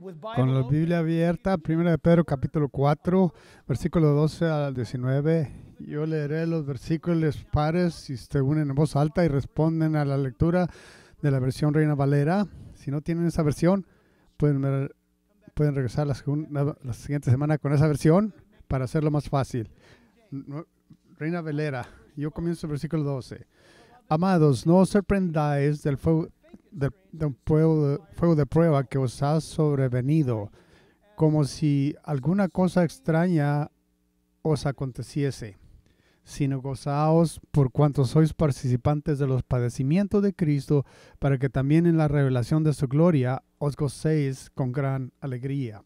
Con la Biblia abierta, 1 de Pedro capítulo 4, versículo 12 al 19. Yo leeré los versículos pares si se unen en voz alta y responden a la lectura de la versión Reina Valera. Si no tienen esa versión, pueden, pueden regresar la, la siguiente semana con esa versión para hacerlo más fácil. Reina Valera, yo comienzo el versículo 12. Amados, no os sorprendáis del fuego del, fuego, fuego de prueba que os ha sobrevenido, como si alguna cosa extraña os aconteciese, sino gozaos por cuanto sois participantes de los padecimientos de Cristo, para que también en la revelación de su gloria os gocéis con gran alegría.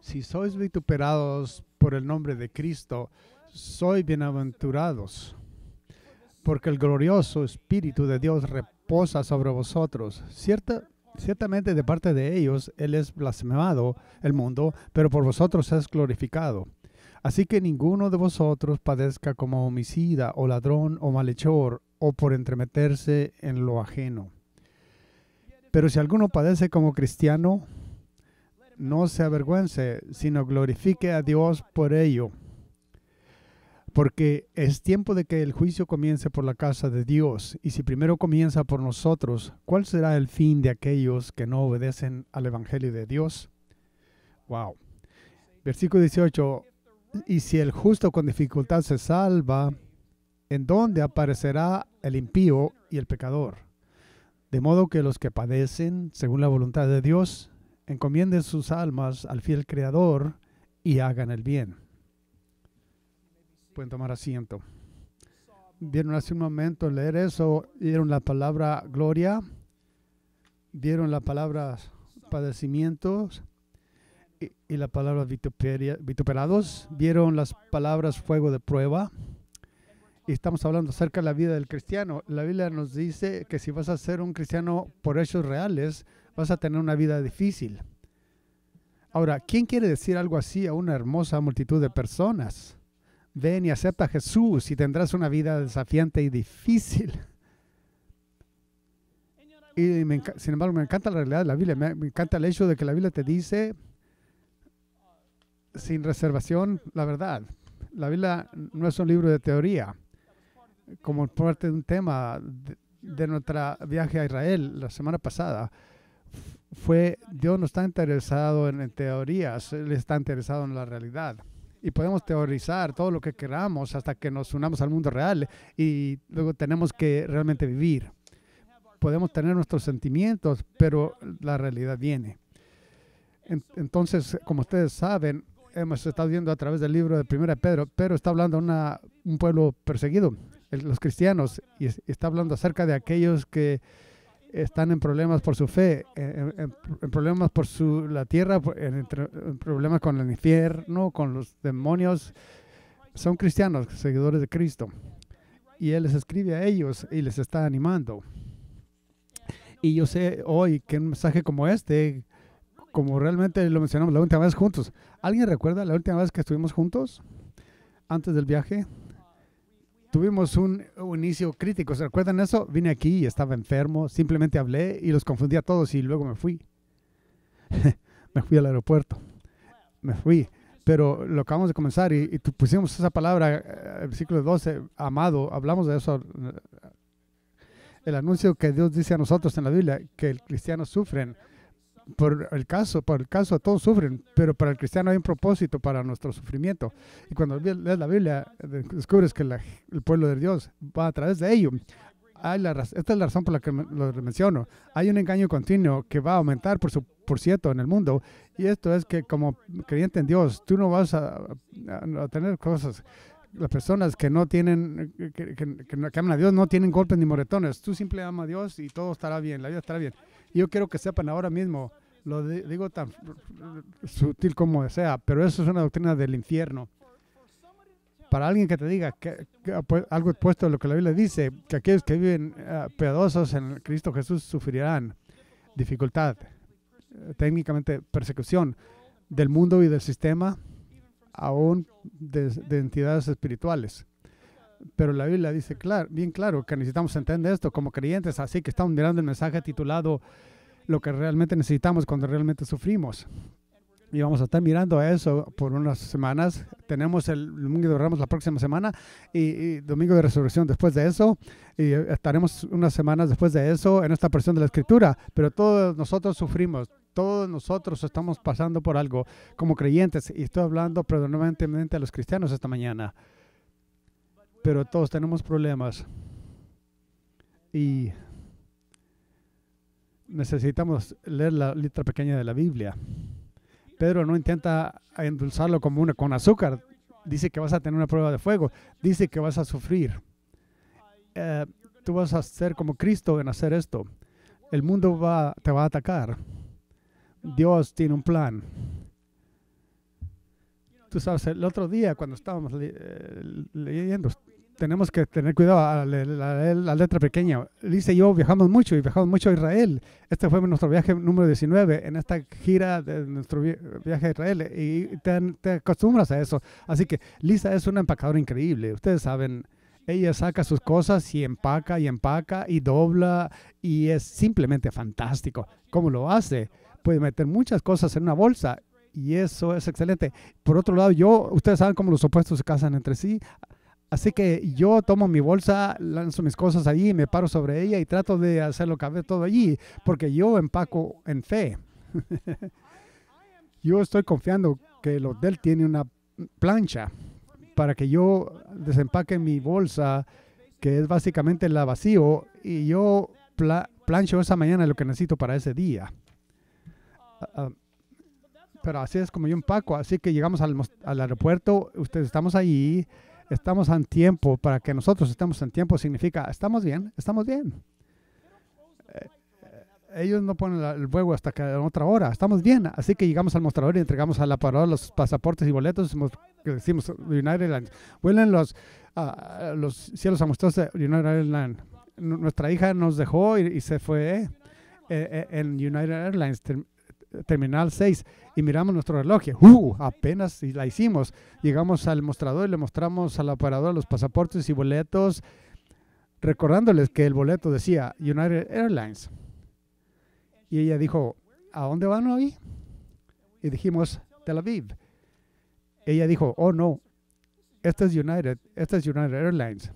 Si sois vituperados por el nombre de Cristo, sois bienaventurados, porque el glorioso Espíritu de Dios posa sobre vosotros. Cierta, ciertamente de parte de ellos Él es blasfemado el mundo, pero por vosotros es glorificado. Así que ninguno de vosotros padezca como homicida o ladrón o malhechor o por entremeterse en lo ajeno. Pero si alguno padece como cristiano, no se avergüence, sino glorifique a Dios por ello porque es tiempo de que el juicio comience por la casa de Dios, y si primero comienza por nosotros, ¿cuál será el fin de aquellos que no obedecen al Evangelio de Dios? Wow. Versículo 18, y si el justo con dificultad se salva, ¿en dónde aparecerá el impío y el pecador? De modo que los que padecen, según la voluntad de Dios, encomienden sus almas al fiel Creador y hagan el bien pueden tomar asiento. Vieron hace un momento leer eso, vieron la palabra gloria, vieron la palabra padecimientos y, la palabra vituperados, vieron las palabras fuego de prueba. Y estamos hablando acerca de la vida del cristiano. La Biblia nos dice que si vas a ser un cristiano por hechos reales, vas a tener una vida difícil. Ahora, ¿quién quiere decir algo así a una hermosa multitud de personas? Ven y acepta a Jesús y tendrás una vida desafiante y difícil. Y sin embargo, me encanta la realidad de la Biblia. Me, encanta el hecho de que la Biblia te dice sin reservación la verdad. La Biblia no es un libro de teoría. Como parte de un tema de, de nuestro viaje a Israel la semana pasada, fue Dios no está interesado en teorías, Él está interesado en la realidad y podemos teorizar todo lo que queramos hasta que nos unamos al mundo real y luego tenemos que realmente vivir. Podemos tener nuestros sentimientos, pero la realidad viene. Entonces, como ustedes saben, hemos estado viendo a través del libro de Primera Pedro, pero está hablando de un pueblo perseguido, los cristianos, y está hablando acerca de aquellos que están en problemas por su fe, en, problemas por su, la tierra, en, problemas con el infierno, con los demonios. Son cristianos, seguidores de Cristo. Y Él les escribe a ellos y les está animando. Y yo sé hoy que un mensaje como este, como realmente lo mencionamos la última vez juntos, ¿alguien recuerda la última vez que estuvimos juntos? Antes del viaje tuvimos un, inicio crítico. ¿Se recuerdan eso? Vine aquí y estaba enfermo, simplemente hablé y los confundí a todos y luego me fui. me fui al aeropuerto. Me fui. Pero lo acabamos de comenzar y, pusimos esa palabra, eh, el versículo 12, amado, hablamos de eso. El anuncio que Dios dice a nosotros en la Biblia, que el cristianos sufren por el caso, por el caso todos sufren, pero para el cristiano hay un propósito para nuestro sufrimiento. Y cuando lees la Biblia, descubres que el pueblo de Dios va a través de ello. Hay la, esta es la razón por la que lo menciono. Hay un engaño continuo que va a aumentar por, su, por cierto en el mundo. Y esto es que como creyente en Dios, tú no vas a, tener cosas las personas que no tienen, que, que, aman a Dios, no tienen golpes ni moretones. Tú simple ama a Dios y todo estará bien, la vida estará bien. Yo quiero que sepan ahora mismo, lo digo tan sutil como sea, pero eso es una doctrina del infierno. Para alguien que te diga que, algo opuesto a lo que la Biblia dice, que aquellos que viven uh, piadosos en Cristo Jesús sufrirán dificultad, eh, técnicamente persecución del mundo y del sistema, aún de, de entidades espirituales. Pero la Biblia dice bien claro que necesitamos entender esto como creyentes, así que estamos mirando el mensaje titulado lo que realmente necesitamos cuando realmente sufrimos. Y vamos a estar mirando eso por unas semanas. Tenemos el Domingo de Ramos la próxima semana y, Domingo de Resurrección después de eso. Y estaremos unas semanas después de eso en esta porción de la Escritura. Pero todos nosotros sufrimos, todos nosotros estamos pasando por algo como creyentes. Y estoy hablando predominantemente a los cristianos esta mañana. Pero todos tenemos problemas. Y necesitamos leer la letra pequeña de la Biblia. Pedro no intenta endulzarlo como con azúcar. Dice que vas a tener una prueba de fuego. Dice que vas a sufrir. Eh, tú vas a ser como Cristo en hacer esto. El mundo te va a atacar. Dios tiene un plan. Tú sabes, el otro día cuando estábamos eh, leyendo, tenemos que tener cuidado a la, letra pequeña. Dice yo viajamos mucho y viajamos mucho a Israel. Este fue nuestro viaje número 19 en esta gira de nuestro viaje a Israel y te, acostumbras a eso. Así que Lisa es una empacadora increíble. Ustedes saben, ella saca sus cosas y empaca y empaca y dobla y es simplemente fantástico. ¿Cómo lo hace? Puede meter muchas cosas en una bolsa y eso es excelente. Por otro lado, yo, ustedes saben cómo los opuestos se casan entre sí. Así que yo tomo mi bolsa, lanzo mis cosas allí, me paro sobre ella y trato de hacerlo caber todo allí, porque yo empaco en fe. yo estoy confiando que el hotel tiene una plancha para que yo desempaque mi bolsa, que es básicamente la vacío, y yo plancho esa mañana lo que necesito para ese día. Ah, ah, pero así es como yo empaco. Así que llegamos al, al aeropuerto, ustedes estamos allí estamos en tiempo, para que nosotros estemos en tiempo significa, estamos bien, estamos bien. Eh, ellos no ponen el huevo hasta que en otra hora, estamos bien. Así que llegamos al mostrador y entregamos a la parada los pasaportes y boletos. Decimos United Airlines. Vuelan los, uh, los cielos amustosos de United Airlines. Nuestra hija nos dejó y, se fue eh, eh, en United Airlines Terminal 6 y miramos nuestro reloj. ¡Uh! Apenas la hicimos. Llegamos al mostrador y le mostramos al operador los pasaportes y boletos, recordándoles que el boleto decía United Airlines. Y ella dijo, ¿a dónde van hoy? Y dijimos, Tel Aviv. Ella dijo, oh no, este es United, este es United Airlines.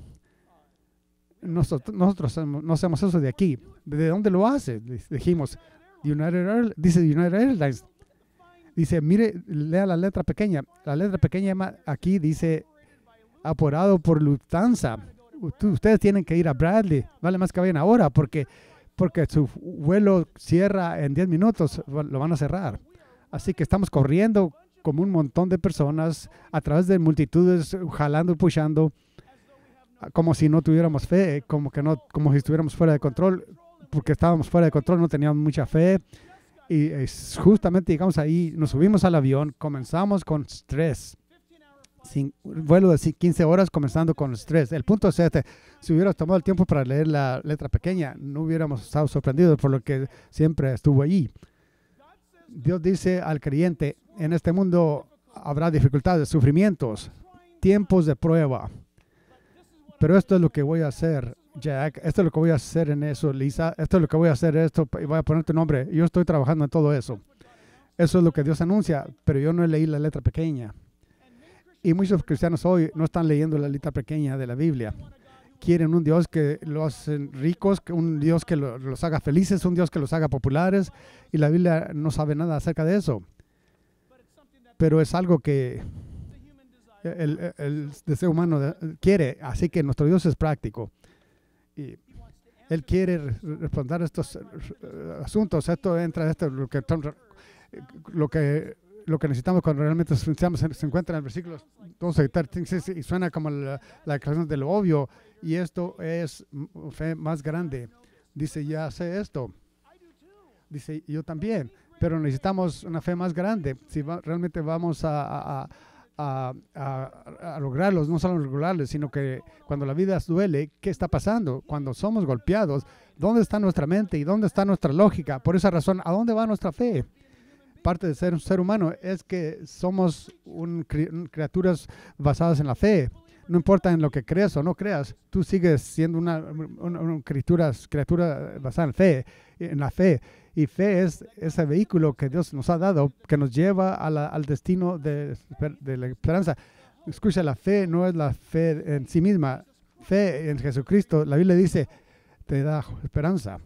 Nosotros, nosotros no hacemos eso de aquí. ¿De dónde lo hace? Dijimos, United dice United Airlines. Dice, mire, lea la letra pequeña. La letra pequeña aquí dice apurado por Lufthansa. Ustedes tienen que ir a Bradley. Vale más que vayan ahora porque, porque su vuelo cierra en 10 minutos. Lo van a cerrar. Así que estamos corriendo como un montón de personas a través de multitudes, jalando y pushando, como si no tuviéramos fe, como que no, como si estuviéramos fuera de control, porque estábamos fuera de control, no teníamos mucha fe. Y justamente llegamos ahí, nos subimos al avión, comenzamos con estrés. Sin, vuelo de 15 horas comenzando con estrés. El punto es este, si hubiéramos tomado el tiempo para leer la letra pequeña, no hubiéramos estado sorprendidos por lo que siempre estuvo allí. Dios dice al creyente, en este mundo habrá dificultades, sufrimientos, tiempos de prueba. Pero esto es lo que voy a hacer Jack, esto es lo que voy a hacer en eso, Lisa, esto es lo que voy a hacer, esto, y voy a poner tu nombre. Yo estoy trabajando en todo eso. Eso es lo que Dios anuncia, pero yo no leído la letra pequeña. Y muchos cristianos hoy no están leyendo la letra pequeña de la Biblia. Quieren un Dios que los ricos, un Dios que los haga felices, un Dios que los haga populares, y la Biblia no sabe nada acerca de eso. Pero es algo que el, el deseo humano quiere, así que nuestro Dios es práctico y él quiere responder estos eh, asuntos. Esto entra, esto lo que, lo que, lo que necesitamos cuando realmente se, encuentra en el versículo 12 y suena como la, la declaración de lo obvio. Y esto es fe más grande. Dice, ya sé esto. Dice, yo también. Pero necesitamos una fe más grande. Si realmente vamos a a, lograrlos, no solo lograrlos, sino que cuando la vida duele, ¿qué está pasando? Cuando somos golpeados, ¿dónde está nuestra mente y dónde está nuestra lógica? Por esa razón, ¿a dónde va nuestra fe? Parte de ser un ser humano es que somos criaturas basadas en la fe. No importa en lo que creas o no creas, tú sigues siendo una, criatura, criatura basada en fe, en la fe. Y fe es ese vehículo que Dios nos ha dado que nos lleva al destino de, la esperanza. Escucha, la fe no es la fe en sí misma. Fe en Jesucristo, la Biblia dice, te da esperanza.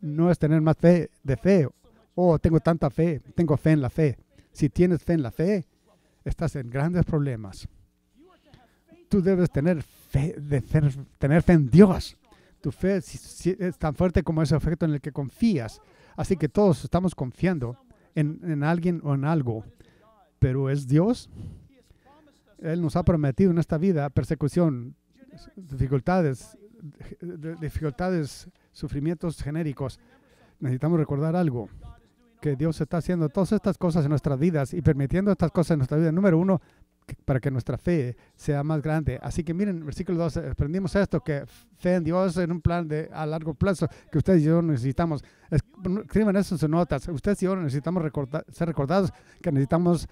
No es tener más fe de fe. Oh, tengo tanta fe, tengo fe en la fe. Si tienes fe en la fe, estás en grandes problemas. Tú debes tener fe, de tener fe en Dios. Tu fe es tan fuerte como ese efecto en el que confías. Así que todos estamos confiando en, en alguien o en algo. Pero es Dios. Él nos ha prometido en esta vida persecución, dificultades, dificultades, sufrimientos genéricos. Necesitamos recordar algo, que Dios está haciendo todas estas cosas en nuestras vidas y permitiendo estas cosas en nuestra vida. Número uno, para que nuestra fe sea más grande. Así que miren, versículo 12, aprendimos esto, que fe en Dios en un plan de a largo plazo, que ustedes y yo necesitamos. Escriban eso en sus notas. Ustedes y yo necesitamos ser recordados que necesitamos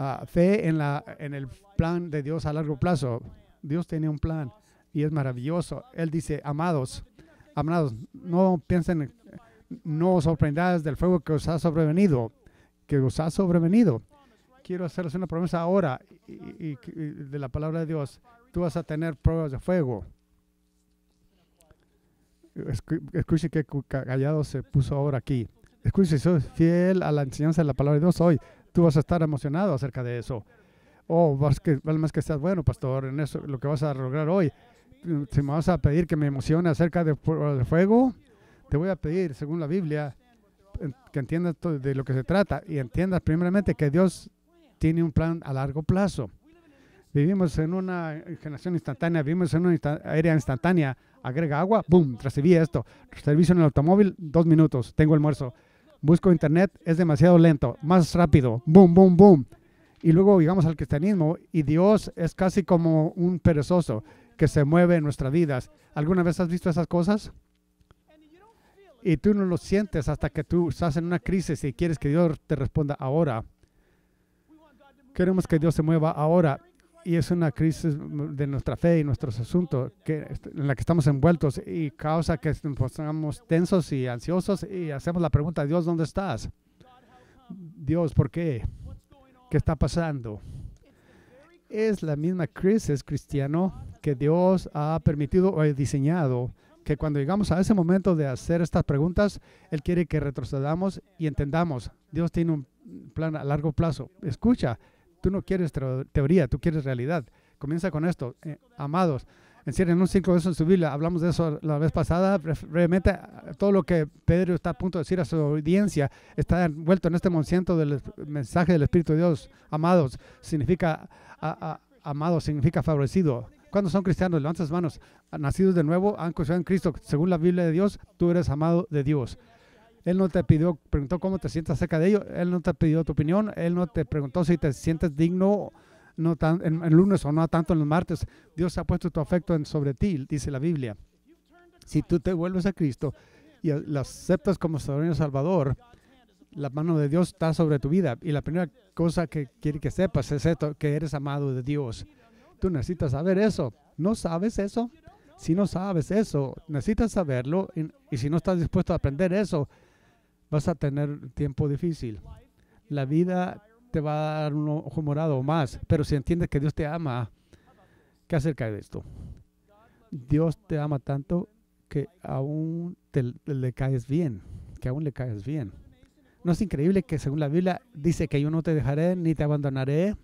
Ah, fe en, la, en el plan de Dios a largo plazo. Dios tiene un plan y es maravilloso. Él dice, amados, amados, no piensen, no os sorprendáis del fuego que os ha sobrevenido, que os ha sobrevenido. Quiero hacerles una promesa ahora y, de la palabra de Dios. Tú vas a tener pruebas de fuego. Escuche que callado se puso ahora aquí. Escuche, soy fiel a la enseñanza de la palabra de Dios hoy tú vas a estar emocionado acerca de eso. O vas que, más que estás bueno, pastor, en eso, lo que vas a lograr hoy. Si me vas a pedir que me emocione acerca de, fuego, te voy a pedir, según la Biblia, que entiendas de lo que se trata y entiendas primeramente que Dios tiene un plan a largo plazo. Vivimos en una generación instantánea, vivimos en una área instantánea. Agrega agua, boom, recibí esto. Servicio en el automóvil, dos minutos, tengo almuerzo busco internet, es demasiado lento, más rápido, boom, boom, boom. Y luego llegamos al cristianismo y Dios es casi como un perezoso que se mueve en nuestras vidas. ¿Alguna vez has visto esas cosas? Y tú no lo sientes hasta que tú estás en una crisis y quieres que Dios te responda ahora. Queremos que Dios se mueva ahora y es una crisis de nuestra fe y nuestros asuntos que, en la que estamos envueltos y causa que estamos tensos y ansiosos y hacemos la pregunta, Dios, ¿dónde estás? Dios, ¿por qué? ¿Qué está pasando? Es la misma crisis cristiano que Dios ha permitido o diseñado que cuando llegamos a ese momento de hacer estas preguntas, Él quiere que retrocedamos y entendamos, Dios tiene un plan a largo plazo. Escucha, Tú no quieres teoría, tú quieres realidad. Comienza con esto. Eh, amados, encierren un ciclo de eso en su Biblia. Hablamos de eso la vez pasada. Brevemente, todo lo que Pedro está a punto de decir a su audiencia está envuelto en este monciento del mensaje del Espíritu de Dios. Amados, significa, amado, significa favorecido. Cuando son cristianos, levantas las manos. Nacidos de nuevo, han conocido en Cristo. Según la Biblia de Dios, tú eres amado de Dios. Él no te pidió, preguntó cómo te sientes acerca de ello. Él no te pidió tu opinión. Él no te preguntó si te sientes digno no tan, en, lunes o no tanto en los martes. Dios ha puesto tu afecto en, sobre ti, dice la Biblia. Si tú te vuelves a Cristo y lo aceptas como Salvador Salvador, la mano de Dios está sobre tu vida. Y la primera cosa que quiere que sepas es esto, que eres amado de Dios. Tú necesitas saber eso. ¿No sabes eso? Si no sabes eso, necesitas saberlo. y si no estás dispuesto a aprender eso, vas a tener tiempo difícil. La vida te va a dar un ojo morado o más, pero si entiendes que Dios te ama, ¿qué acerca de esto? Dios te ama tanto que aún te, le caes bien, que aún le caes bien. ¿No es increíble que según la Biblia dice que yo no te dejaré ni te abandonaré?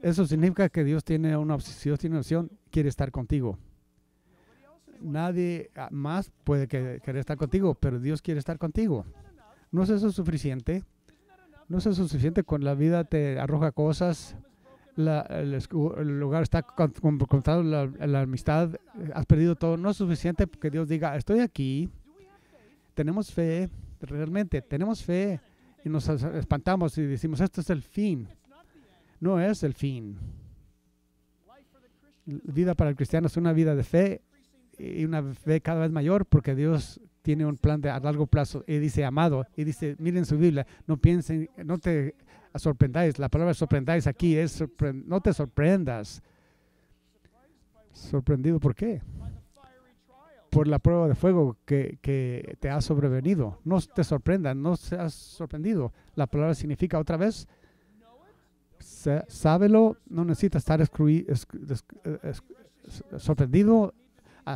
Eso significa que Dios tiene una opción, tiene una opción, quiere estar contigo nadie ah, más puede querer estar contigo, pero Dios quiere estar contigo. ¿No es eso suficiente? ¿No es eso suficiente cuando la vida te arroja cosas? el, lugar está contado, la, la, amistad, has perdido todo. No es suficiente que Dios diga, estoy aquí. Tenemos fe, realmente, tenemos fe. Y nos espantamos y decimos, esto es el fin. No es el fin. Vida para el cristiano es una vida de fe y una fe cada vez mayor porque Dios tiene un plan de a largo plazo y dice amado y dice miren su Biblia no piensen no te sorprendáis la palabra sorprendáis aquí es no te sorprendas sorprendido por qué por la prueba de fuego que, que te ha sobrevenido. No te sorprenda, no seas sorprendido. La palabra significa otra vez, sábelo, no necesitas estar es- sorprendido,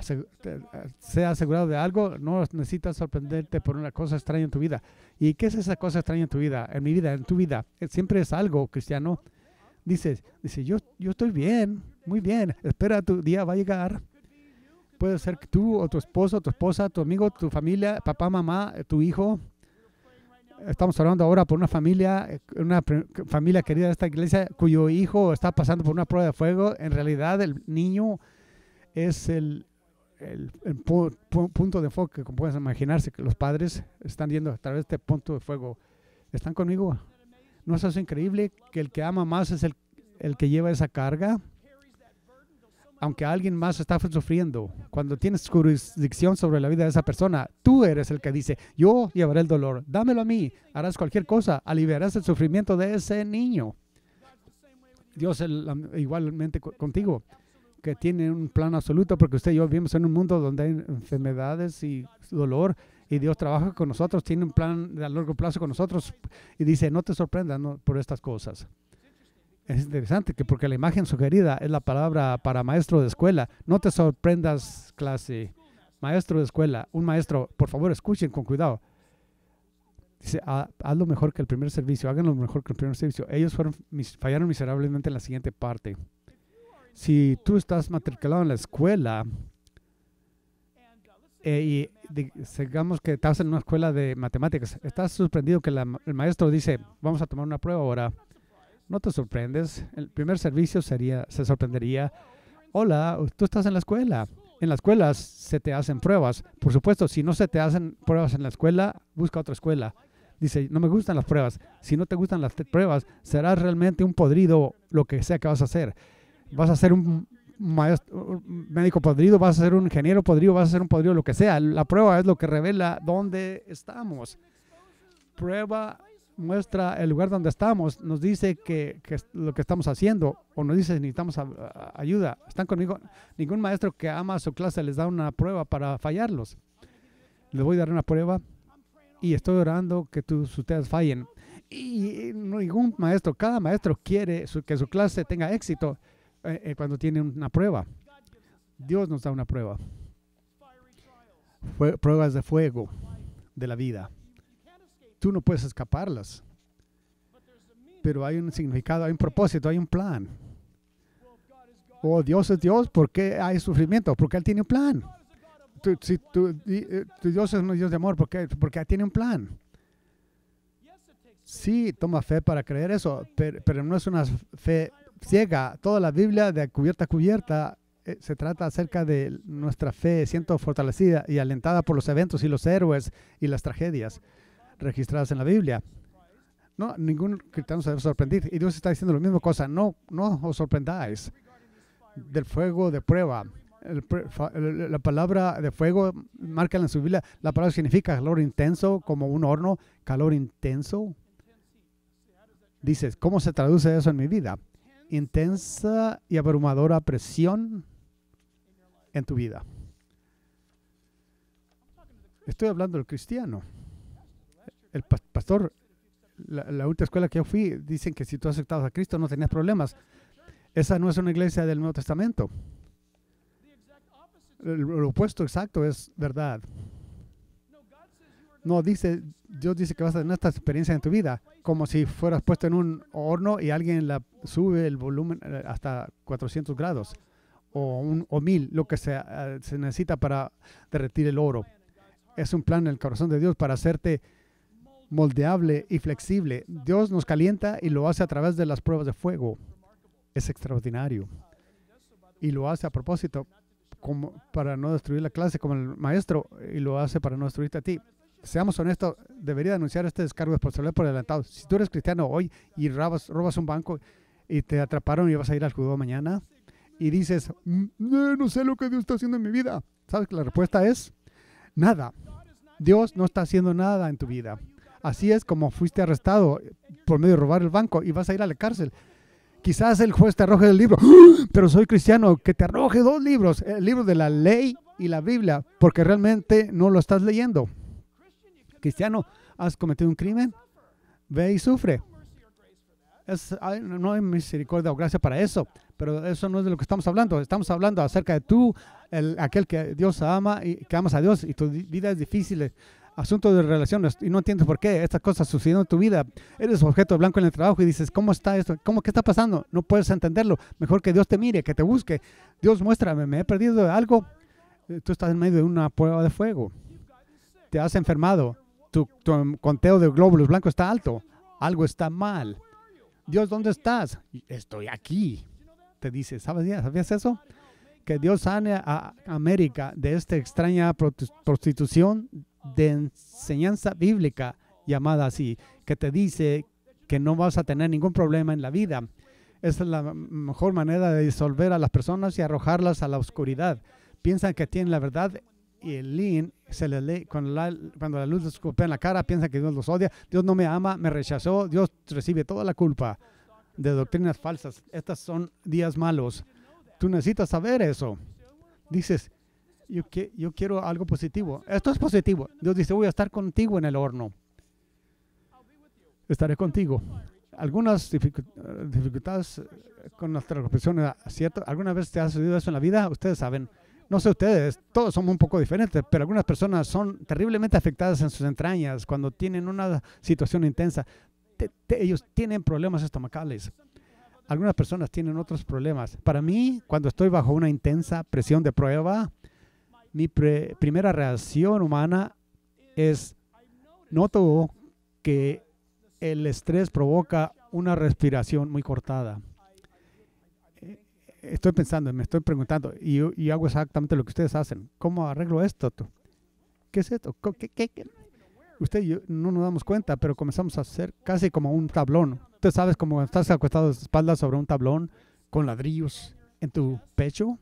sea asegurado de algo, no necesitas sorprenderte por una cosa extraña en tu vida. ¿Y qué es esa cosa extraña en tu vida? En mi vida, en tu vida. Eh, Siempre es algo, cristiano. Dices, dice, yo, yo estoy bien, muy bien, espera, tu día va a llegar. Puede ser que tú o tu esposo, tu esposa, tu amigo, tu familia, papá, mamá, eh, tu hijo. Estamos hablando ahora por una familia, eh, una familia querida de esta iglesia cuyo hijo está pasando por una prueba de fuego. En realidad el niño es el, el- el pu- pu- punto de enfoque, como puedes imaginarse, que los padres están yendo a través de este punto de fuego. ¿Están conmigo? ¿No es eso increíble? Que el que ama más es el, el que lleva esa carga. Aunque alguien más está sufriendo, cuando tienes jurisdicción sobre la vida de esa persona, tú eres el que dice, yo llevaré el dolor, dámelo a mí, harás cualquier cosa, aliviarás el sufrimiento de ese niño. Dios el- igualmente co- contigo, que tiene un plan absoluto, porque usted y yo vivimos en un mundo donde hay enfermedades y dolor, y Dios trabaja con nosotros, tiene un plan de a largo plazo con nosotros, y dice, no te sorprendas por estas cosas. Es interesante que porque la imagen sugerida es la palabra para maestro de escuela. No te sorprendas, clase. Maestro de escuela, un maestro, por favor, escuchen con cuidado. Dice, "Ha- hazlo mejor que el primer servicio, háganlo mejor que el primer servicio. Ellos fueron, fallaron miserablemente en la siguiente parte. Si tú estás matriculado en la escuela eh, y di- digamos que estás en una escuela de matemáticas, estás sorprendido que el maestro dice, vamos a tomar una prueba ahora. No te sorprendes. El primer servicio sería, se sorprendería. Hola, tú estás en la escuela. En las escuelas se te hacen pruebas. Por supuesto, si no se te hacen pruebas en la escuela, busca otra escuela. Dice, no me gustan las pruebas. Si no te gustan las pruebas, serás realmente un podrido lo que sea que vas a hacer. Vas a ser un maestro, médico podrido, vas a ser un ingeniero podrido, vas a ser un podrido, lo que sea. La prueba es lo que revela dónde estamos. Prueba muestra el lugar donde estamos, nos dice que, lo que estamos haciendo o nos dice necesitamos ayuda. ¿Están conmigo? Ningún maestro que ama su clase les da una prueba para fallarlos. Les voy a dar una prueba y estoy orando que tus, ustedes fallen. Y ningún maestro, cada maestro quiere que su clase tenga éxito eh, eh, cuando tiene una prueba. Dios nos da una prueba. Fue- pruebas de fuego de la vida tú no puedes escaparlas. Pero hay un significado, hay un propósito, hay un plan. Oh, Dios es Dios, ¿por qué hay sufrimiento? Porque Él tiene un plan. Tu, si tu, eh, tu Dios es un Dios de amor. Porque Él tiene un plan. Sí, toma fe para creer eso, pero, pero no es una fe ciega. Toda la Biblia, de cubierta a cubierta, eh, se trata acerca de nuestra fe siendo fortalecida y alentada por los eventos y los héroes y las tragedias registradas en la Biblia. No, ningún cristiano se debe sorprender. Y Dios está diciendo la misma cosa. No, no os sorprendáis del fuego de prueba. El- la palabra de fuego, marca en su Biblia, la palabra significa calor intenso, como un horno, calor intenso. Dices, ¿cómo se traduce eso en mi vida? Intensa y abrumadora presión en tu vida. Estoy hablando del cristiano el pas- pastor, la, la última escuela que yo fui, dicen que si tú aceptabas a Cristo no tenías problemas. Esa no es una iglesia del Nuevo Testamento. El, el opuesto exacto es verdad. No, dice, Dios dice que vas a tener esta experiencia en tu vida, como si fueras puesto en un horno y alguien la sube el volumen eh, hasta 400 grados o, un, o 1000, lo que se, eh, se necesita para derretir el oro. Es un plan en el corazón de Dios para hacerte moldeable y flexible. Dios nos calienta y lo hace a través de las pruebas de fuego. Es extraordinario. Y lo hace a propósito como para no destruir la clase como el maestro y lo hace para no destruirte a ti. Seamos honestos, debería anunciar este descargo de responsabilidad por adelantado. Si tú eres cristiano hoy y robas, un banco y te atraparon y vas a ir al judío mañana y dices, "Mm, eh, no sé lo que Dios está haciendo en mi vida. ¿Sabes que la respuesta es nada? Dios no está haciendo nada en tu vida. Así es como fuiste arrestado por medio de robar el banco y vas a ir a la cárcel. Quizás el juez te arroje el libro, ¡Ah! pero soy cristiano, que te arroje dos libros, el libro de la ley y la Biblia porque realmente no lo estás leyendo. Cristiano, has cometido un crimen, ve y sufre. no hay misericordia o gracia para eso, pero eso no es de lo que estamos hablando. Estamos hablando acerca de tú, el, aquel que Dios ama y que amas a Dios y tu vida es difícil, asunto de relaciones y no entiendes por qué estas cosas sucediendo en tu vida. Eres objeto blanco en el trabajo y dices, ¿cómo está esto? ¿Cómo qué está pasando? No puedes entenderlo. Mejor que Dios te mire, que te busque. Dios, muéstrame, me he perdido algo. Eh, tú estás en medio de una prueba de fuego. Te has enfermado. Tu, conteo de glóbulos blancos está alto. Algo está mal. Dios, ¿dónde estás? Estoy aquí. Te dice, ¿sabes, ¿sabías eso? Que Dios sane a América de esta extraña prostitución de enseñanza bíblica llamada así, que te dice que no vas a tener ningún problema en la vida. Esa es la mejor manera de disolver a las personas y arrojarlas a la oscuridad. Piensan que tienen la verdad y el lean se le lee cuando la, cuando la luz les en la cara, piensan que Dios los odia, Dios no me ama, me rechazó, Dios recibe toda la culpa de doctrinas falsas. Estas son días malos. Tú necesitas saber eso. Dices, yo, que, yo quiero algo positivo. Esto es positivo. Dios dice, voy a estar contigo en el horno. Estaré contigo. Algunas dificultades con nuestra profesión, ¿cierto? ¿Alguna vez te ha sucedido eso en la vida? Ustedes saben. No sé ustedes, todos somos un poco diferentes, pero algunas personas son terriblemente afectadas en sus entrañas cuando tienen una situación intensa. ellos tienen problemas estomacales. Algunas personas tienen otros problemas. Para mí, cuando estoy bajo una intensa presión de prueba, mi primera reacción humana es, noto que el estrés provoca una respiración muy cortada. Estoy pensando, me estoy preguntando y, hago exactamente lo que ustedes hacen. ¿Cómo arreglo esto? ¿Qué es esto? ¿Qué, Usted y yo no nos damos cuenta, pero comenzamos a hacer casi como un tablón. Usted sabes cómo estás acostado de espaldas sobre un tablón con ladrillos en tu pecho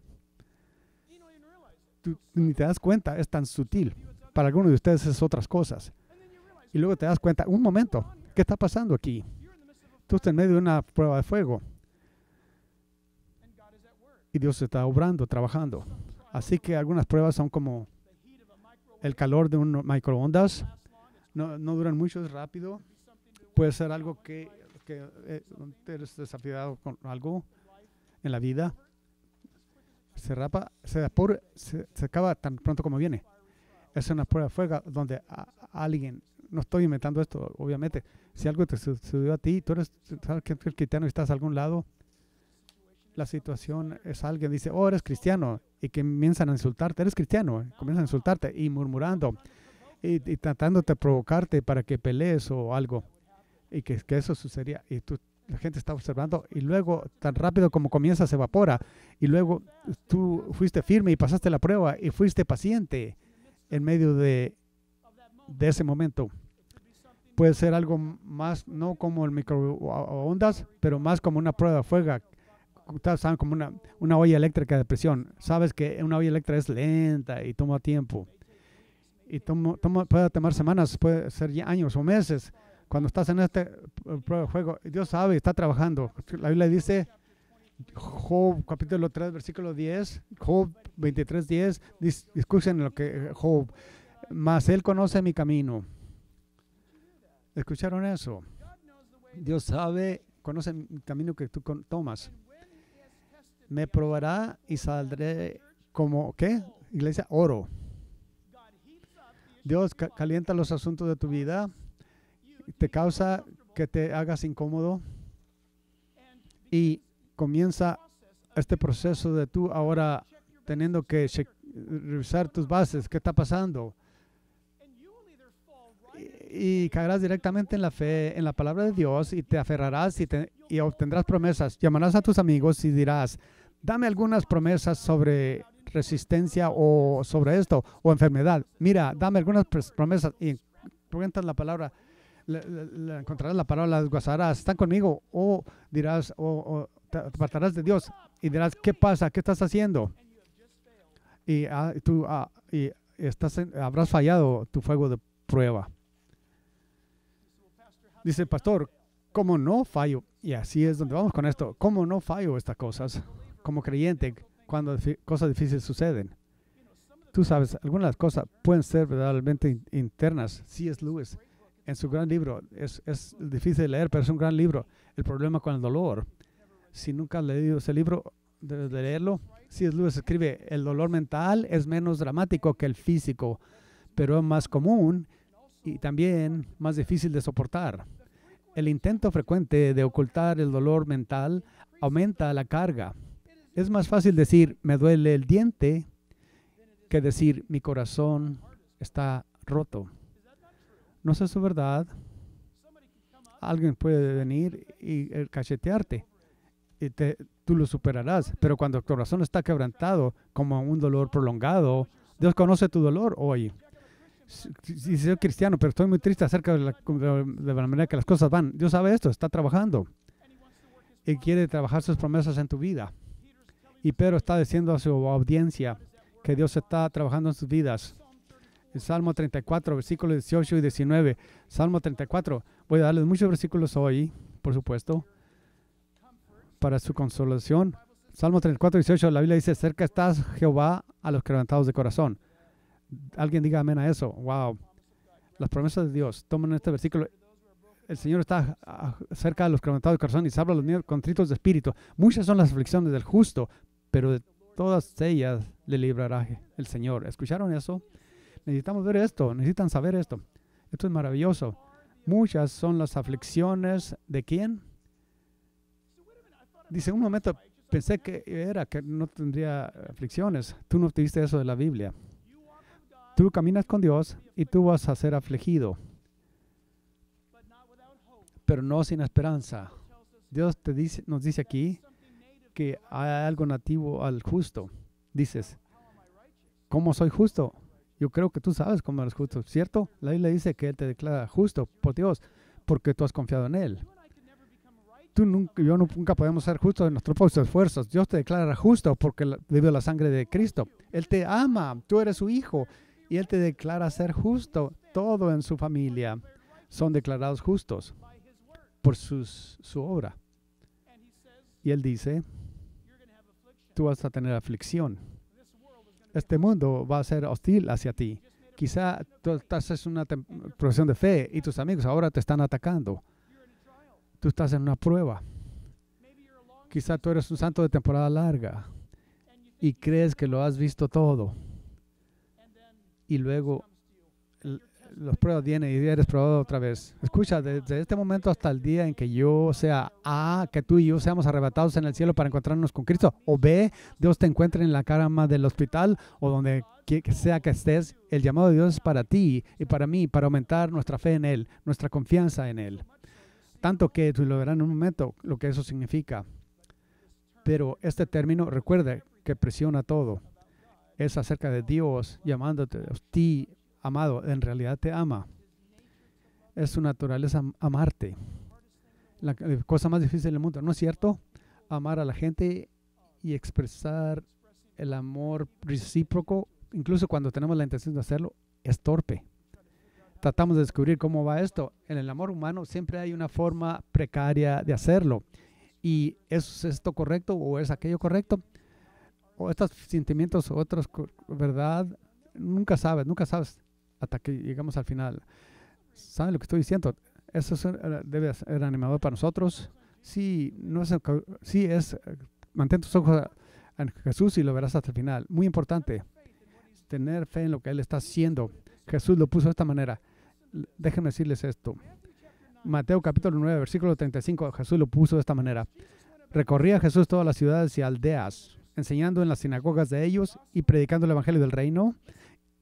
tú ni te das cuenta, es tan sutil. Para algunos de ustedes es otras cosas. Y luego te das cuenta, un momento, ¿qué está pasando aquí? Tú estás en medio de una prueba de fuego. Y Dios está obrando, trabajando. Así que algunas pruebas son como el calor de un microondas. No, no duran mucho, es rápido. Puede ser algo que, que eh, eres desafiado con algo en la vida se rapa, se, se, acaba tan pronto como viene. Es una prueba de fuego donde alguien, no estoy inventando esto, obviamente, si algo te sucedió a ti, tú eres, sabes que cristiano y estás a algún lado, la situación es alguien dice, oh, eres cristiano, y que comienzan a insultarte, eres cristiano, comienzan a insultarte y murmurando y, y tratando de provocarte para que pelees o algo, y que, que eso sucedería, y la gente está observando y luego tan rápido como comienza se evapora y luego tú fuiste firme y pasaste la prueba y fuiste paciente en medio de, de ese momento. Puede ser algo más, no como el microondas, pero más como una prueba de fuego. Saben, como una, una olla eléctrica de presión. Sabes que una olla eléctrica es lenta y toma tiempo. Y toma, toma, puede tomar semanas, puede ser años o meses cuando estás en este eh, juego, Dios sabe, está trabajando. La Biblia dice, Job capítulo 3, versículo 10, Job 23, 10, discusen lo que eh, Job, más él conoce mi camino. ¿Escucharon eso? Dios sabe, conoce el camino que tú tomas. Me probará y saldré como, ¿qué? Iglesia, oro. Dios calienta los asuntos de tu vida te causa que te hagas incómodo y comienza este proceso de tú ahora teniendo que revisar tus bases, qué está pasando. Y, caerás directamente en la fe, en la palabra de Dios y te aferrarás y, y obtendrás promesas. Llamarás a tus amigos y dirás, dame algunas promesas sobre resistencia o sobre esto o enfermedad. Mira, dame algunas promesas y preguntas la palabra le, encontrarás la palabra, las gozarás, están conmigo, o dirás, o, te apartarás de Dios y dirás, ¿qué pasa? ¿Qué estás haciendo? Y ah, tú ah, y estás habrás fallado tu fuego de prueba. Dice pastor, ¿cómo no fallo? Y así es donde vamos con esto. ¿Cómo no fallo estas cosas como creyente cuando cosas difíciles suceden? Tú sabes, algunas cosas pueden ser verdaderamente internas. C.S. Lewis, en su gran libro, es, es difícil de leer, pero es un gran libro. El problema con el dolor. Si nunca has leído ese libro, debes de leerlo. C.S. Lewis escribe, el dolor mental es menos dramático que el físico, pero es más común y también más difícil de soportar. El intento frecuente de ocultar el dolor mental aumenta la carga. Es más fácil decir, me duele el diente, que decir, mi corazón está roto. ¿No es eso verdad? Alguien puede venir y eh, cachetearte y te, tú lo superarás. Pero cuando tu corazón está quebrantado, como un dolor prolongado, Dios conoce tu dolor hoy. Si, soy cristiano, pero estoy muy triste acerca de la, de la manera que las cosas van. Dios sabe esto, está trabajando. Y quiere trabajar sus promesas en tu vida. Y Pedro está diciendo a su audiencia que Dios está trabajando en sus vidas. El Salmo 34, versículos 18 y 19. Salmo 34. Voy a darles muchos versículos hoy, por supuesto, para su consolación. Salmo 34, 18. La Biblia dice: Cerca estás, Jehová, a los quebrantados de corazón. Alguien diga amén a eso. Wow. Las promesas de Dios. Tomen este versículo. El Señor está cerca de los quebrantados de corazón y salva a los contritos de espíritu. Muchas son las aflicciones del justo, pero de todas ellas le librará el Señor. ¿Escucharon eso? Necesitamos ver esto, necesitan saber esto. Esto es maravilloso. Muchas son las aflicciones de quién? Dice, un momento, pensé que era que no tendría aflicciones. Tú no te eso de la Biblia. Tú caminas con Dios y tú vas a ser afligido, pero no sin esperanza. Dios te dice, nos dice aquí que hay algo nativo al justo. Dices, ¿cómo soy justo? Yo creo que tú sabes cómo eres justo, ¿cierto? La Biblia dice que Él te declara justo por Dios, porque tú has confiado en Él. Tú nunca, yo nunca podemos ser justos en nuestros propios esfuerzos. Dios te declara justo porque debido a la sangre de Cristo. Él te ama, tú eres su hijo y Él te declara ser justo. Todo en su familia son declarados justos por sus, su obra. Y Él dice, tú vas a tener aflicción. Este mundo va a ser hostil hacia ti. Quizá tú estás en una profesión de fe y tus amigos ahora te están atacando. Tú estás en una prueba. Quizá tú eres un santo de temporada larga y crees que lo has visto todo. Y luego los pruebas vienen y eres probado otra vez. Escucha, desde este momento hasta el día en que yo sea A, que tú y yo seamos arrebatados en el cielo para encontrarnos con Cristo, o B, Dios te encuentre en la cama del hospital o donde sea que estés, el llamado de Dios es para ti y para mí, para aumentar nuestra fe en Él, nuestra confianza en Él. Tanto que tú lo verás en un momento lo que eso significa. Pero este término, recuerde que presiona todo. Es acerca de Dios llamándote a ti amado, en realidad te ama. Es su naturaleza amarte. La cosa más difícil del mundo, ¿no es cierto? Amar a la gente y expresar el amor recíproco, incluso cuando tenemos la intención de hacerlo, es torpe. Tratamos de descubrir cómo va esto. En el amor humano siempre hay una forma precaria de hacerlo. ¿Y es esto correcto o es aquello correcto? O estos sentimientos o otros, ¿verdad? Nunca sabes, nunca sabes hasta que llegamos al final. ¿Saben lo que estoy diciendo? Eso debe ser animador para nosotros. Sí, no es, sí es, mantén tus ojos en Jesús y lo verás hasta el final. Muy importante, tener fe en lo que Él está haciendo. Jesús lo puso de esta manera. Déjenme decirles esto. Mateo capítulo 9, versículo 35, Jesús lo puso de esta manera. Recorría Jesús todas las ciudades y aldeas, enseñando en las sinagogas de ellos y predicando el Evangelio del Reino.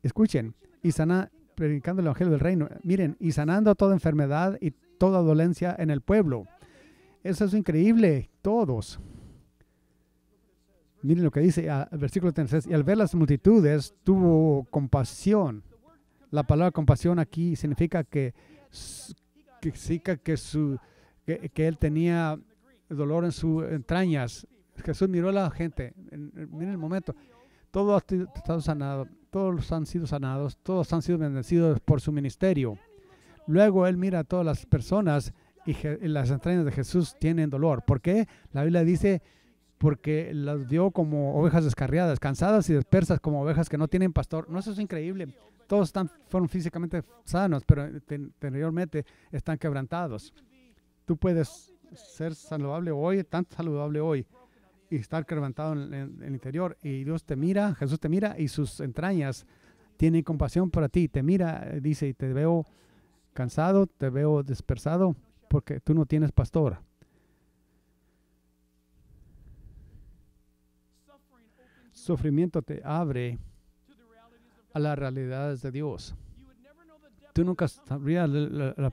Escuchen, y sana, predicando el Evangelio del Reino. Miren, y sanando toda enfermedad y toda dolencia en el pueblo. Eso es increíble, todos. Miren lo que dice el ah, versículo 36. Y al ver las multitudes, tuvo compasión. La palabra compasión aquí significa que, que, que, su, que, que él tenía dolor en sus entrañas. Jesús miró a la gente. Miren el momento. Todo ha estado sanado todos han sido sanados, todos han sido bendecidos por su ministerio. Luego Él mira a todas las personas y, las entrañas de Jesús tienen dolor. ¿Por qué? La Biblia dice porque las vio como ovejas descarriadas, cansadas y dispersas como ovejas que no tienen pastor. No, eso es increíble. Todos están, fueron físicamente sanos, pero interiormente están quebrantados. Tú puedes ser saludable hoy, tan saludable hoy, y estar quebrantado en, el interior. Y Dios te mira, Jesús te mira y sus entrañas tienen compasión para ti. Te mira, dice, y te veo cansado, te veo dispersado, porque tú no tienes pastor. Sufrimiento te abre a las realidades de Dios. Tú nunca sabrías la,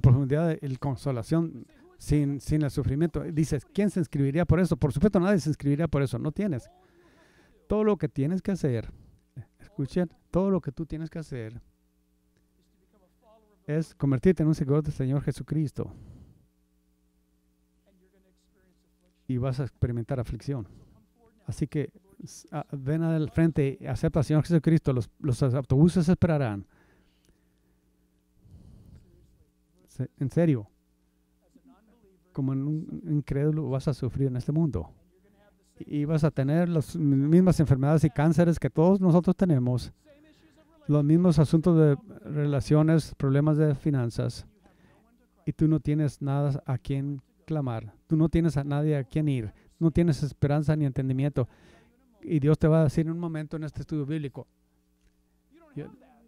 profundidad y la consolación sin, sin el sufrimiento. Dices, ¿quién se inscribiría por eso? Por supuesto, nadie se inscribiría por eso. No tienes. Todo lo que tienes que hacer, escuchen, todo lo que tú tienes que hacer es convertirte en un seguidor del Señor Jesucristo. Y vas a experimentar aflicción. Así que ven al frente, acepta al Señor Jesucristo, los, los autobuses esperarán. En serio, como un incrédulo vas a sufrir en este mundo. Y vas a tener las mismas enfermedades y cánceres que todos nosotros tenemos los mismos asuntos de relaciones, problemas de finanzas, y tú no tienes nada a quien clamar, tú no tienes a nadie a quien ir, no tienes esperanza ni entendimiento. Y Dios te va a decir en un momento en este estudio bíblico,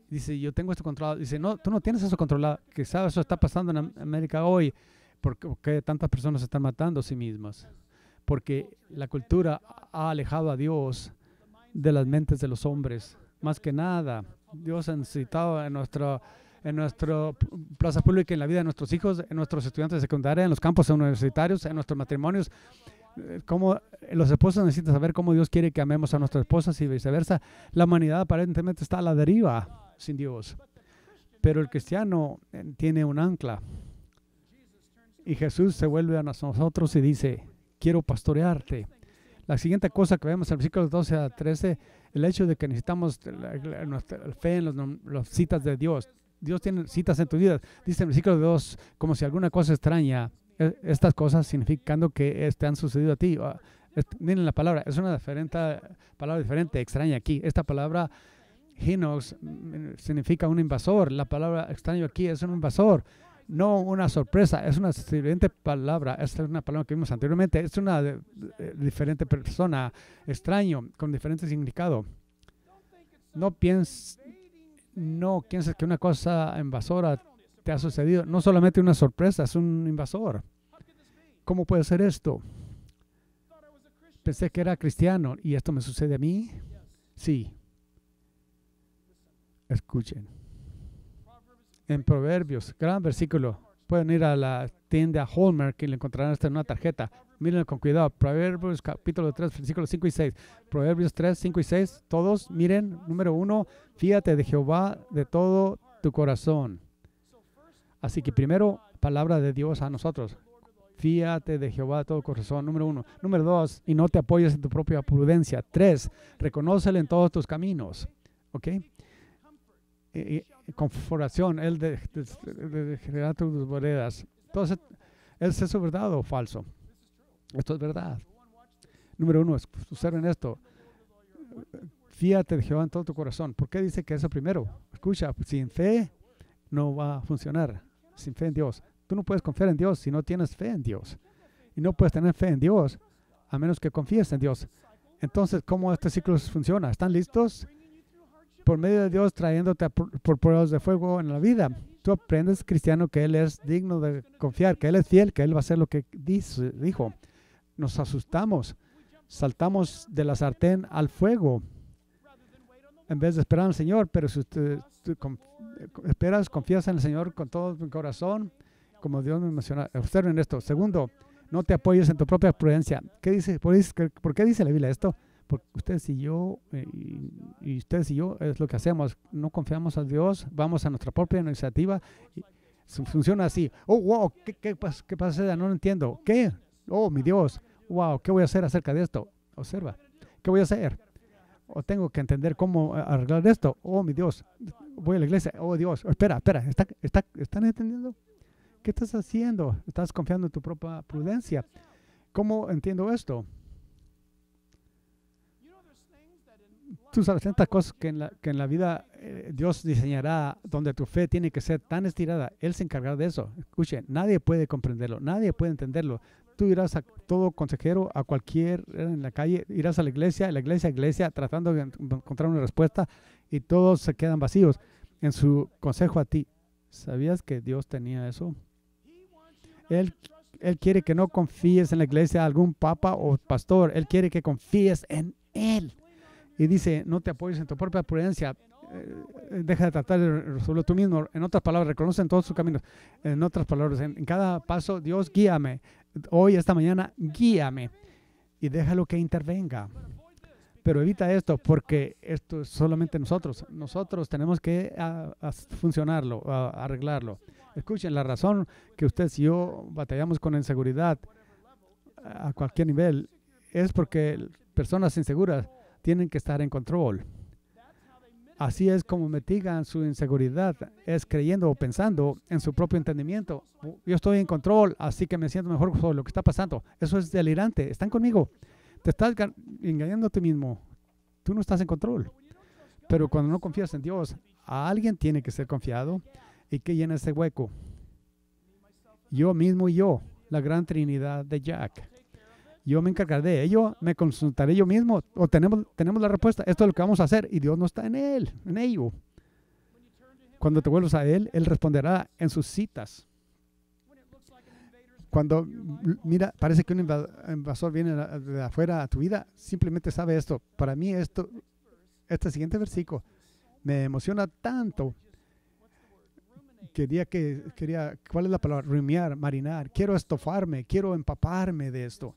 dice, yo tengo esto controlado. Dice, no, tú no tienes eso controlado. Quizás eso está pasando en América hoy, porque tantas personas están matando a sí mismas. Porque la cultura ha alejado a Dios de las mentes de los hombres. Más que nada, Dios ha necesitado en nuestra en nuestra plaza pública, en la vida de nuestros hijos, en nuestros estudiantes de secundaria, en los campos universitarios, en nuestros matrimonios. Eh, como los esposos necesitan saber cómo Dios quiere que amemos a nuestras esposas y viceversa. La humanidad aparentemente está a la deriva sin Dios. Pero el cristiano eh, tiene un ancla. Y Jesús se vuelve a nosotros y dice, quiero pastorearte. La siguiente cosa que vemos en el versículo 12 a 13 el hecho de que necesitamos nuestra fe en las citas de Dios. Dios tiene citas en tu vida. Dice en versículo 2, como si alguna cosa extraña, e, estas cosas significando que te han sucedido a ti. Ah, miren la palabra, es una diferente, palabra diferente, extraña aquí. Esta palabra, hinos, mm, significa un invasor. La palabra extraño aquí es un invasor no una sorpresa, es una diferente palabra, es una palabra que vimos anteriormente, es una diferente persona, extraño, con diferente significado. No pienses, no pienses que una cosa invasora te ha sucedido, no solamente una sorpresa, es un invasor. ¿Cómo puede ser esto? Pensé que era cristiano y esto me sucede a mí. Sí. Escuchen en Proverbios, gran versículo. Pueden ir a la tienda Hallmark y le encontrarán esta en una tarjeta. Miren con cuidado. Proverbios capítulo 3, versículos 5 y 6. Proverbios 3, 5 y 6. Todos miren. Número uno, fíjate de Jehová de todo tu corazón. Así que primero, palabra de Dios a nosotros. Fíjate de Jehová de todo corazón. Número uno. Número dos, y no te apoyes en tu propia prudencia. Tres, reconócele en todos tus caminos. ¿Ok? Y, conformación, Él de, generar tus. Entonces, ¿es eso verdad o falso? Esto es verdad. Número uno, observen esto. Fíjate de Jehová en todo tu corazón. ¿Por qué dice que eso primero? Escucha, sin fe no va a funcionar. Sin fe en Dios. Tú no puedes confiar en Dios si no tienes fe en Dios. Y no puedes tener fe en Dios a menos que confíes en Dios. Entonces, ¿cómo este ciclo funciona? ¿Están listos? Por medio de Dios trayéndote por, pruebas de fuego en la vida. Tú aprendes, cristiano, que Él es digno de confiar, que Él es fiel, que Él va a hacer lo que dice, dijo. Nos asustamos, saltamos de la sartén al fuego en vez de esperar al Señor. Pero si usted, esperas, confías en el Señor con todo tu corazón, como Dios me menciona. Observen esto. Segundo, no te apoyes en tu propia prudencia. ¿Qué dice? ¿Por qué dice la Biblia esto? Porque ustedes y yo, eh, y, ustedes y yo es lo que hacemos, no confiamos a Dios, vamos a nuestra propia iniciativa, y funciona así, oh, wow, ¿qué, qué, qué pasa? No lo entiendo, ¿qué? Oh, mi Dios, wow, ¿qué voy a hacer acerca de esto? Observa, ¿qué voy a hacer? O tengo que entender cómo arreglar esto, oh, mi Dios, voy a la iglesia, oh, Dios, espera, espera, ¿está, está, ¿están entendiendo? ¿Qué estás haciendo? Estás confiando en tu propia prudencia. ¿Cómo entiendo esto? Tú sabes tantas cosas que en la, que en la vida eh, Dios diseñará donde tu fe tiene que ser tan estirada. Él se encargará de eso. Escuche, nadie puede comprenderlo, nadie puede entenderlo. Tú irás a todo consejero, a cualquier en la calle, irás a la iglesia, la iglesia, iglesia, tratando de encontrar una respuesta y todos se quedan vacíos en su consejo a ti. ¿Sabías que Dios tenía eso? Él, él quiere que no confíes en la iglesia, algún papa o pastor. Él quiere que confíes en Él. Y dice, no te apoyes en tu propia prudencia. Eh, deja de tratar de resolverlo tú mismo. En otras palabras, reconoce en todos sus caminos. En otras palabras, en, cada paso, Dios guíame. Hoy, esta mañana, guíame. Y déjalo que intervenga. Pero evita esto porque esto es solamente nosotros. Nosotros tenemos que funcionarlo, arreglarlo. Escuchen, la razón que ustedes y yo batallamos con inseguridad a cualquier nivel es porque personas inseguras tienen que estar en control. Así es como mitigan su inseguridad, es creyendo o pensando en su propio entendimiento. Yo estoy en control, así que me siento mejor sobre lo que está pasando. Eso es delirante. Están conmigo. Te estás engañando a ti mismo. Tú no estás en control. Pero cuando no confías en Dios, a alguien tiene que ser confiado y que llena ese hueco. Yo mismo y yo, la gran trinidad de Jack. Yo me encargaré de ello, me consultaré yo mismo, o tenemos, tenemos la respuesta, esto es lo que vamos a hacer, y Dios no está en él, en ello. Cuando te vuelvas a Él, Él responderá en sus citas. Cuando, mira, parece que un invasor viene de afuera a tu vida, simplemente sabe esto. Para mí esto, este siguiente versículo me emociona tanto. Quería que, quería, ¿cuál es la palabra? Rumiar, marinar. Quiero estofarme, quiero empaparme de esto.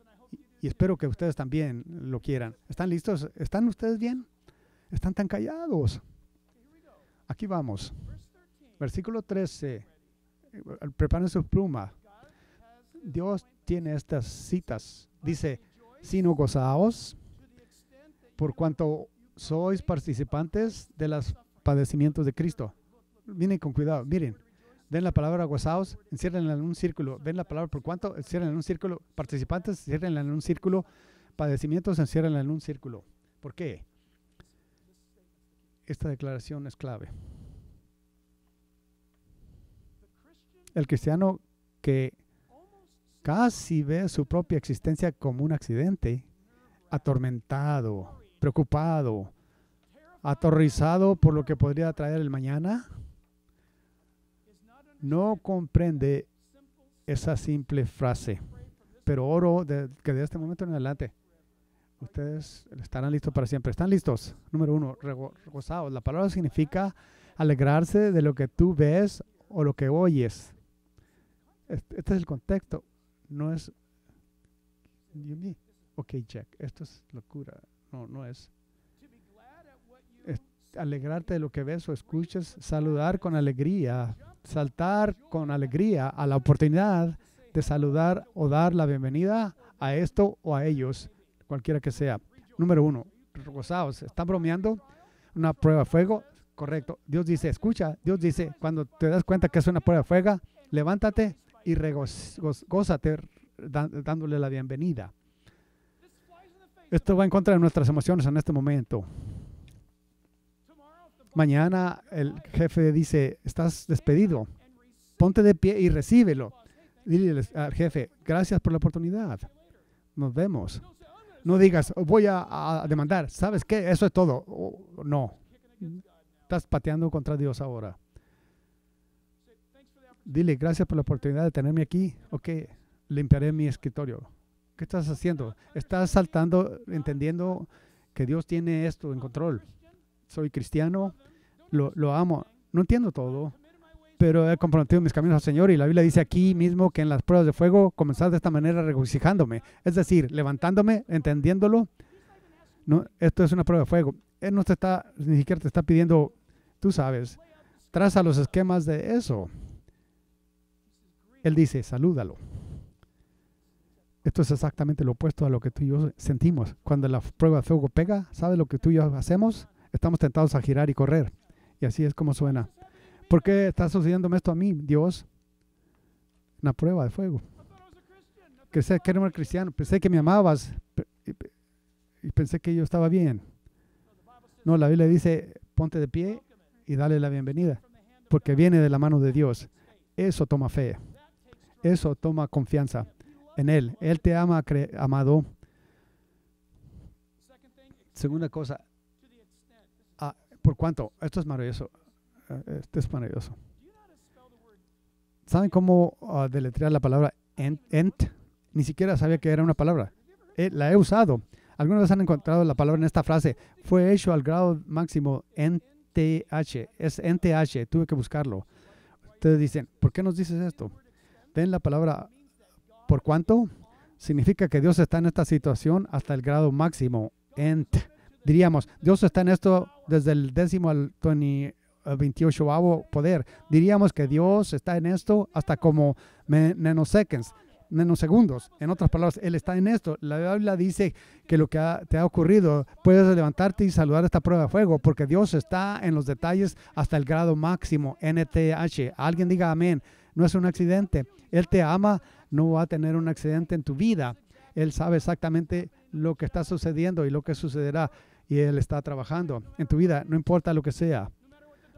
Y, espero que ustedes también lo quieran. ¿Están listos? ¿Están ustedes bien? Están tan callados. Aquí vamos. Versículo 13. Preparen su pluma Dios tiene estas citas. Dice, sino gozaos por cuanto sois participantes de los padecimientos de Cristo. Miren con cuidado, miren. Den la palabra gozaos, enciérrenla en un círculo. Ven la palabra por cuánto, enciérrenla en un círculo. Participantes, enciérrenla en un círculo. Padecimientos, enciérrenla en un círculo. ¿Por qué? Esta declaración es clave. El cristiano que casi ve su propia existencia como un accidente, atormentado, preocupado, aterrorizado por lo que podría traer el mañana, no comprende esa simple frase. Pero oro de, que de este momento en adelante ustedes estarán listos para siempre. ¿Están listos? Número uno, regozados. La palabra significa alegrarse de lo que tú ves o lo que oyes. Este, es el contexto no es, ok Jack, esto es locura. No, no es. Alegrarte de lo que ves o escuchas, saludar con alegría, saltar con alegría a la oportunidad de saludar o dar la bienvenida a esto o a ellos, cualquiera que sea. Número uno, gozaos. ¿Están bromeando? Una prueba de fuego. Correcto. Dios dice, escucha, Dios dice, cuando te das cuenta que es una prueba de fuego, levántate y regózate dándole la bienvenida. Esto va en contra de nuestras emociones en este momento. Mañana el jefe dice, estás despedido. Ponte de pie y recíbelo. Dile al jefe, gracias por la oportunidad. Nos vemos. No digas, voy a, demandar. ¿Sabes qué? Eso es todo. no. Estás pateando contra Dios ahora. Dile, gracias por la oportunidad de tenerme aquí. Ok, limpiaré mi escritorio. ¿Qué estás haciendo? Estás saltando, entendiendo que Dios tiene esto en control. Soy cristiano, lo, amo. No entiendo todo, pero he comprometido mis caminos al Señor y la Biblia dice aquí mismo que en las pruebas de fuego comenzar de esta manera regocijándome. Es decir, levantándome, entendiéndolo. No, esto es una prueba de fuego. Él no te está, ni siquiera te está pidiendo, tú sabes, traza los esquemas de eso. Él dice, salúdalo. Esto es exactamente lo opuesto a lo que tú y yo sentimos. Cuando la prueba de fuego pega, ¿sabes lo que tú y yo hacemos? Estamos tentados a girar y correr. Y así es como suena. ¿Por qué está sucediéndome esto a mí, Dios? Una prueba de fuego. Pensé que era cristiano, pensé que me amabas y pensé que yo estaba bien. No, la Biblia dice, ponte de pie y dale la bienvenida, porque viene de la mano de Dios. Eso toma fe. Eso toma confianza en Él. Él te ama, amado. Segunda cosa, por cuánto, esto es maravilloso. Eh, esto es maravilloso. ¿Saben cómo uh, deletrear la palabra ent, Ni siquiera sabía que era una palabra. Eh, la he usado. Algunas veces han encontrado la palabra en esta frase. Fue hecho al grado máximo NTH. Es NTH. Tuve que buscarlo. Ustedes dicen, ¿por qué nos dices esto? Ven la palabra por cuánto. Significa que Dios está en esta situación hasta el grado máximo. Ent. Diríamos, Dios está en esto desde el décimo al 28 poder. Diríamos que Dios está en esto hasta como nanoseconds nanosegundos. En otras palabras, Él está en esto. La Biblia dice que lo que te ha ocurrido, puedes levantarte y saludar esta prueba de fuego, porque Dios está en los detalles hasta el grado máximo, NTH. Alguien diga amén. No es un accidente. Él te ama, no va a tener un accidente en tu vida. Él sabe exactamente lo que está sucediendo y lo que sucederá. Y Él está trabajando en tu vida, no importa lo que sea.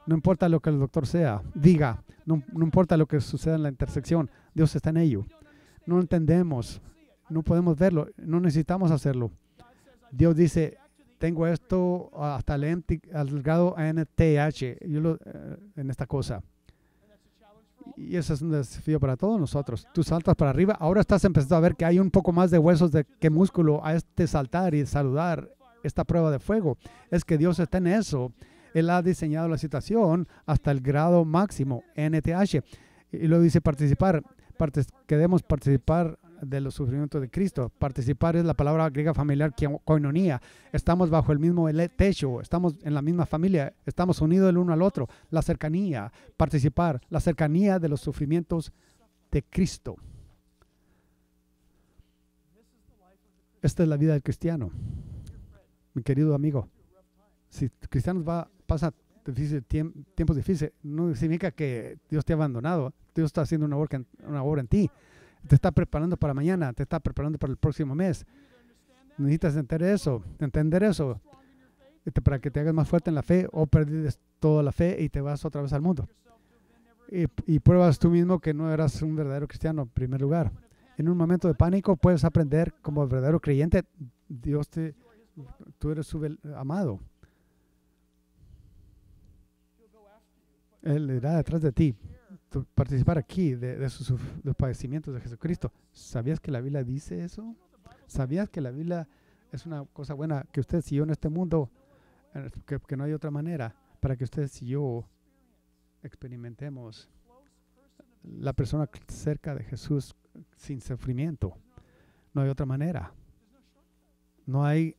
No importa lo que el doctor sea, diga, no, no importa lo que suceda en la intersección, Dios está en ello no entendemos, no podemos verlo, no necesitamos hacerlo. Dios dice, tengo esto hasta el al grado NTH yo lo, eh, en esta cosa. Y eso es un desafío para todos nosotros. Tú saltas para arriba, ahora estás empezando a ver que hay un poco más de huesos de que músculo a este saltar y saludar esta prueba de fuego. Es que Dios está en eso. Él ha diseñado la situación hasta el grado máximo, NTH. Y luego dice participar queremos participar de los sufrimientos de Cristo. Participar es la palabra griega familiar koinonia. Estamos bajo el mismo techo, estamos en la misma familia, estamos unidos el uno al otro. La cercanía, participar, la cercanía de los sufrimientos de Cristo. Esta es la vida del cristiano. Mi querido amigo, si cristianos va, pasa difícil, tiempos difíciles, no significa que Dios te ha abandonado. Dios está haciendo una obra, una obra en ti. Te está preparando para mañana, te está preparando para el próximo mes. Necesitas entender eso, entender eso, este, para que te hagas más fuerte en la fe o perdes toda la fe y te vas otra vez al mundo. Y, y pruebas tú mismo que no eras un verdadero cristiano en primer lugar. En un momento de pánico puedes aprender como verdadero creyente, Dios te, tú eres su amado. Él irá detrás de ti. participar aquí de, sus padecimientos de Jesucristo. ¿Sabías que la Biblia dice eso? ¿Sabías que la Biblia es una cosa buena que usted yo en este mundo, que, que no hay otra manera para que ustedes y yo experimentemos la persona cerca de Jesús sin sufrimiento? No hay otra manera. No hay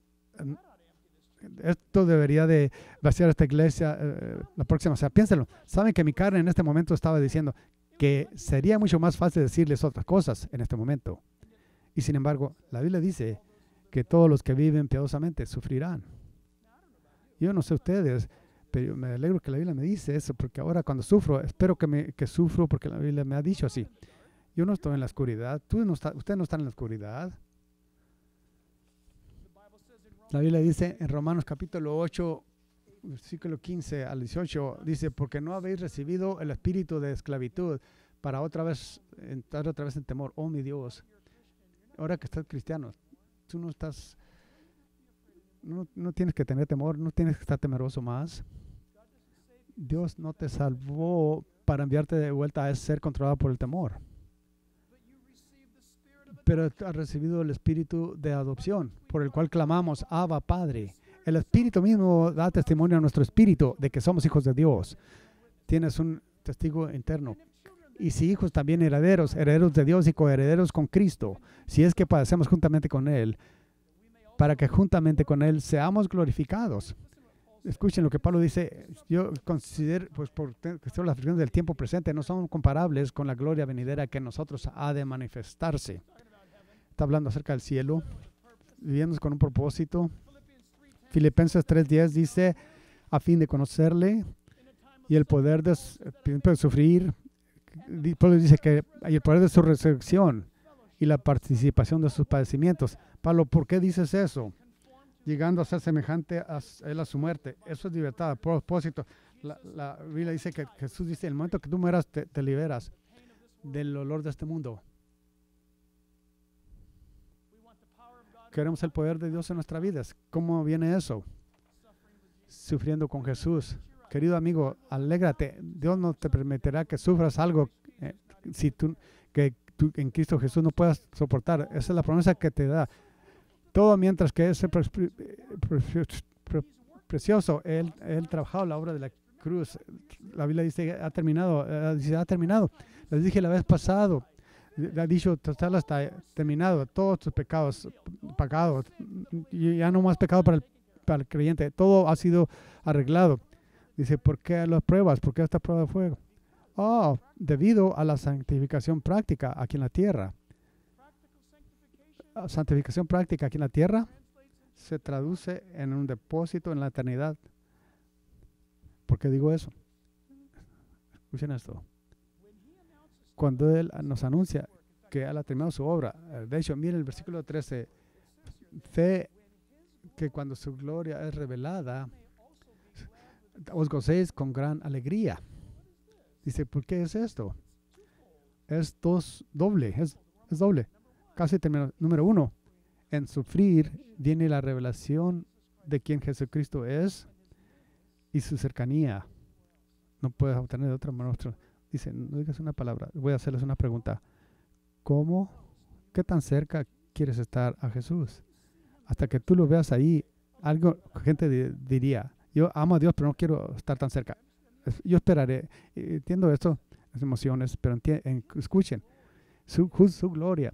esto debería de vaciar esta iglesia eh, la próxima. O sea, piénsenlo. Saben que mi carne en este momento estaba diciendo que sería mucho más fácil decirles otras cosas en este momento. Y sin embargo, la Biblia dice que todos los que viven piadosamente sufrirán. Yo no sé ustedes, pero me alegro que la Biblia me dice eso, porque ahora cuando sufro, espero que, me, que sufro porque la Biblia me ha dicho así. Yo no estoy en la oscuridad, tú no está, ustedes no están en la oscuridad. La Biblia dice en Romanos capítulo 8, versículo 15 al 18, dice, porque no habéis recibido el espíritu de esclavitud para otra vez entrar otra vez en temor. Oh, mi Dios, ahora que estás cristiano, tú no estás, no, no tienes que tener temor, no tienes que estar temeroso más. Dios no te salvó para enviarte de vuelta a ser controlado por el temor pero ha recibido el espíritu de adopción, por el cual clamamos, Abba Padre. El espíritu mismo da testimonio a nuestro espíritu de que somos hijos de Dios. Tienes un testigo interno. Y si hijos también herederos, herederos de Dios y coherederos con Cristo, si es que padecemos juntamente con Él, para que juntamente con Él seamos glorificados. Escuchen lo que Pablo dice. Yo considero, pues por las aflicciones del tiempo presente, no son comparables con la gloria venidera que nosotros ha de manifestarse está hablando acerca del cielo, viviendo con un propósito. Filipenses 3:10 dice, a fin de conocerle y el poder de, sufrir, Pablo dice que hay el poder de su resurrección y la participación de sus padecimientos. Pablo, ¿por qué dices eso? llegando a ser semejante a él a su muerte. Eso es libertad, propósito. La, la Biblia dice que Jesús dice, el momento que tú mueras te, te liberas del olor de este mundo. Queremos el poder de Dios en nuestras vidas. ¿Cómo viene eso? Sufriendo con Jesús. Querido amigo, alégrate. Dios no te permitirá que sufras algo eh, si tú, que tú en Cristo Jesús no puedas soportar. Esa es la promesa que te da. Todo mientras que es precioso. Él, él trabajado la obra de la cruz. La Biblia dice ha terminado. Eh, dice ha terminado. Les dije la vez pasado. Ha dicho total está terminado. Todos tus pecados pagados. Ya no más pecado para el, para el creyente. Todo ha sido arreglado. Dice, ¿por qué las pruebas? ¿Por qué esta prueba de fuego? Oh, debido a la santificación práctica aquí en la tierra. Ah, santificación práctica aquí en la tierra se traduce en un depósito en la eternidad. ¿Por qué digo eso? Escuchen esto. Cuando Él nos anuncia que Él ha terminado su obra, eh, de hecho, miren el versículo 13, fe que cuando su gloria es revelada, os gocéis con gran alegría. Dice, ¿por qué es esto? Es dos, doble, es, doble. Casi termino. Número uno, en sufrir viene la revelación de quién Jesucristo es y su cercanía. No puedes obtener de otra manera. Dice, no digas una palabra. Voy a hacerles una pregunta. ¿Cómo? ¿Qué tan cerca quieres estar a Jesús? Hasta que tú lo veas ahí, algo gente diría, yo amo a Dios, pero no quiero estar tan cerca. Yo esperaré. Entiendo esto, las emociones, pero escuchen, su, su gloria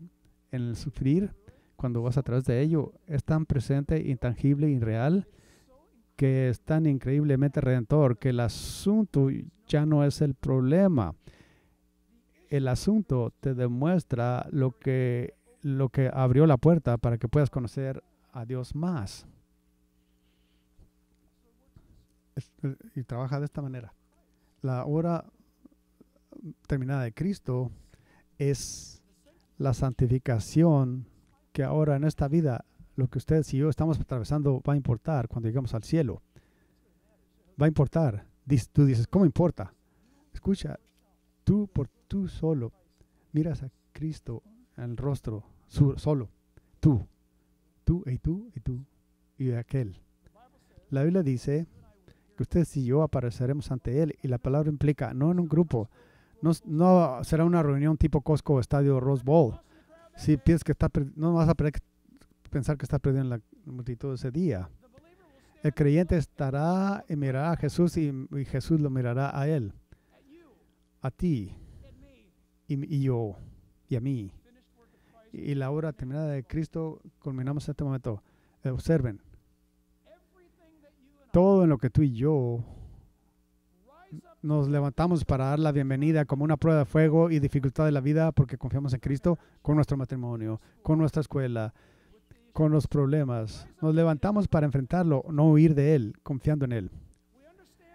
en el sufrir, cuando vas a través de ello, es tan presente, intangible y real que es tan increíblemente redentor que el asunto ya no es el problema. El asunto te demuestra lo que, lo que abrió la puerta para que puedas conocer a Dios más. Eh, y trabaja de esta manera. La hora terminada de Cristo es la santificación que ahora en esta vida lo que ustedes y yo estamos atravesando va a importar cuando lleguemos al cielo. Va a importar. Tú dices, ¿cómo importa? Escucha, tú por tú solo miras a Cristo en el rostro, solo. Tú, tú y tú y tú y aquel. La Biblia dice que ustedes y yo apareceremos ante Él. Y la palabra implica, no en un grupo, no, no será una reunión tipo Costco o Estadio Rose Bowl. Si piensas que está, no vas a pensar que está perdiendo la multitud ese día. El creyente estará y mirará a Jesús y, Jesús lo mirará a él, a ti y, y yo y a mí. Y la hora terminada de Cristo, culminamos en este momento. Observen, todo en lo que tú y yo nos levantamos para dar la bienvenida como una prueba de fuego y dificultad de la vida porque confiamos en Cristo con nuestro matrimonio, con nuestra escuela, con los problemas. Nos levantamos para enfrentarlo, no huir de Él, confiando en Él.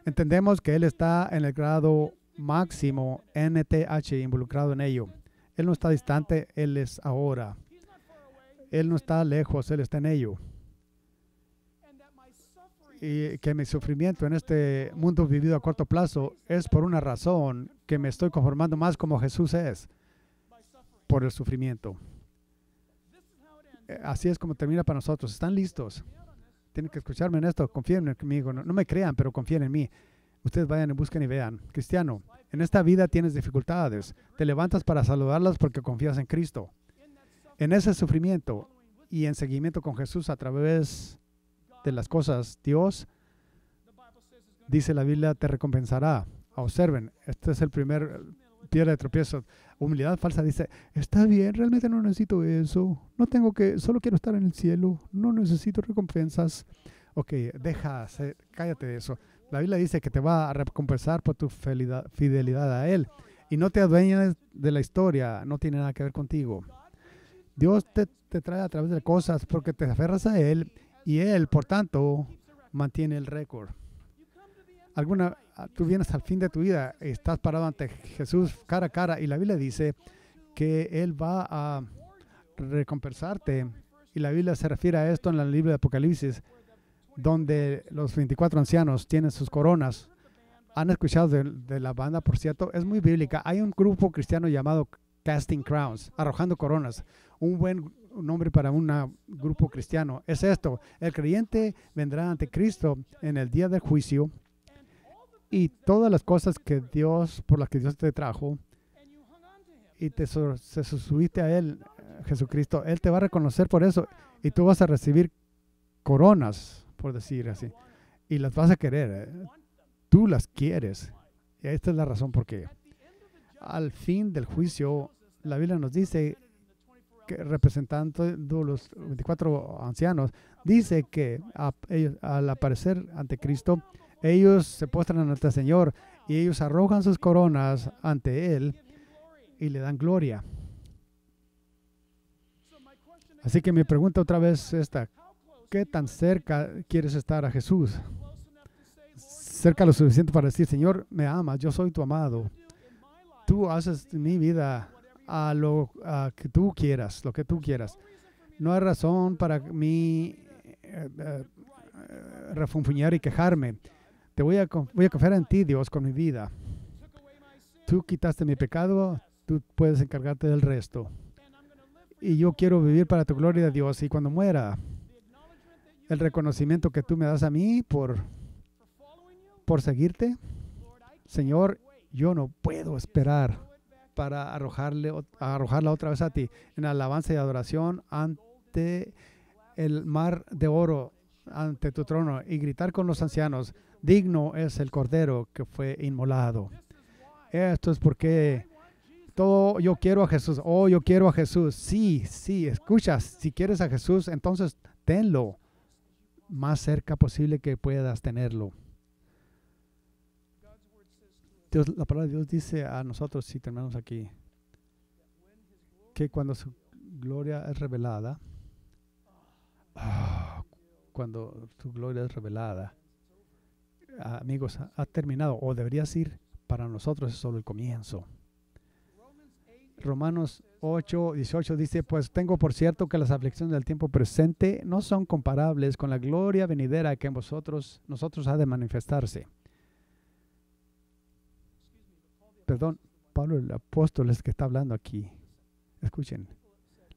Entendemos que Él está en el grado máximo NTH involucrado en ello. Él no está distante, Él es ahora. Él no está lejos, Él está en ello y que mi sufrimiento en este mundo vivido a corto plazo es por una razón que me estoy conformando más como Jesús es, por el sufrimiento. Así es como termina para nosotros. ¿Están listos? Tienen que escucharme en esto. Confíen en mí. No, no me crean, pero confíen en mí. Ustedes vayan y busquen y vean. Cristiano, en esta vida tienes dificultades. Te levantas para saludarlas porque confías en Cristo. En ese sufrimiento y en seguimiento con Jesús a través de las cosas, Dios, dice la Biblia, te recompensará. Observen, este es el primer piedra de tropiezo. Humildad falsa dice, está bien, realmente no necesito eso. No tengo que, solo quiero estar en el cielo. No necesito recompensas. Ok, deja, cállate de eso. La Biblia dice que te va a recompensar por tu fidelidad a Él. Y no te adueñes de la historia, no tiene nada que ver contigo. Dios te, te trae a través de cosas porque te aferras a Él y Él, por tanto, mantiene el récord. Alguna, ah, tú vienes al fin de tu vida, estás parado ante Jesús cara a cara y la Biblia dice que Él va a recompensarte Y la Biblia se refiere a esto en el libro de Apocalipsis, donde los 24 ancianos tienen sus coronas. ¿Han escuchado de la banda, por cierto? Es muy bíblica. Hay un grupo cristiano llamado Casting Crowns, arrojando coronas. Un buen nombre para un grupo cristiano es esto. El creyente vendrá ante Cristo en el día del juicio y todas las cosas que Dios, por las que Dios te trajo, y te se subiste a Él, Jesucristo, Él te va a reconocer por eso y tú vas a recibir coronas, por decir así, y las vas a querer. ¿eh? Tú las quieres. Y esta es la razón por qué. Al fin del juicio, la Biblia nos dice que representando los 24 ancianos, dice que al aparecer ante Cristo, ellos se postran ante el Señor y ellos arrojan sus coronas ante Él y le dan gloria. Así que mi pregunta otra vez es esta, ¿qué tan cerca quieres estar a Jesús? Cerca lo suficiente para decir, Señor, me amas, yo soy tu amado. Tú haces mi vida a lo que tú quieras, lo que tú quieras. No hay razón para mí eh, eh, refunfuñar y quejarme. Te voy a, voy confiar en ti, Dios, con mi vida. Tú quitaste mi pecado, tú puedes encargarte del resto. Y yo quiero vivir para tu gloria, Dios. Y cuando muera, el reconocimiento que tú me das a mí por, por seguirte, Señor, yo no puedo esperar para arrojarle, arrojarla otra vez a ti en alabanza y adoración ante el mar de oro, ante tu trono, y gritar con los ancianos, digno es el cordero que fue inmolado. Esto es porque todo yo quiero a Jesús, oh, yo quiero a Jesús. Sí, sí, escuchas, si quieres a Jesús, entonces tenlo más cerca posible que puedas tenerlo la palabra de Dios dice a nosotros, si terminamos aquí, que cuando su gloria es revelada, ah, cuando su gloria es revelada, amigos, ha, terminado, o debería ser para nosotros es solo el comienzo. Romanos 8, 18 dice, pues tengo por cierto que las aflicciones del tiempo presente no son comparables con la gloria venidera que en vosotros, nosotros ha de manifestarse perdón, Pablo el apóstol es que está hablando aquí. Escuchen,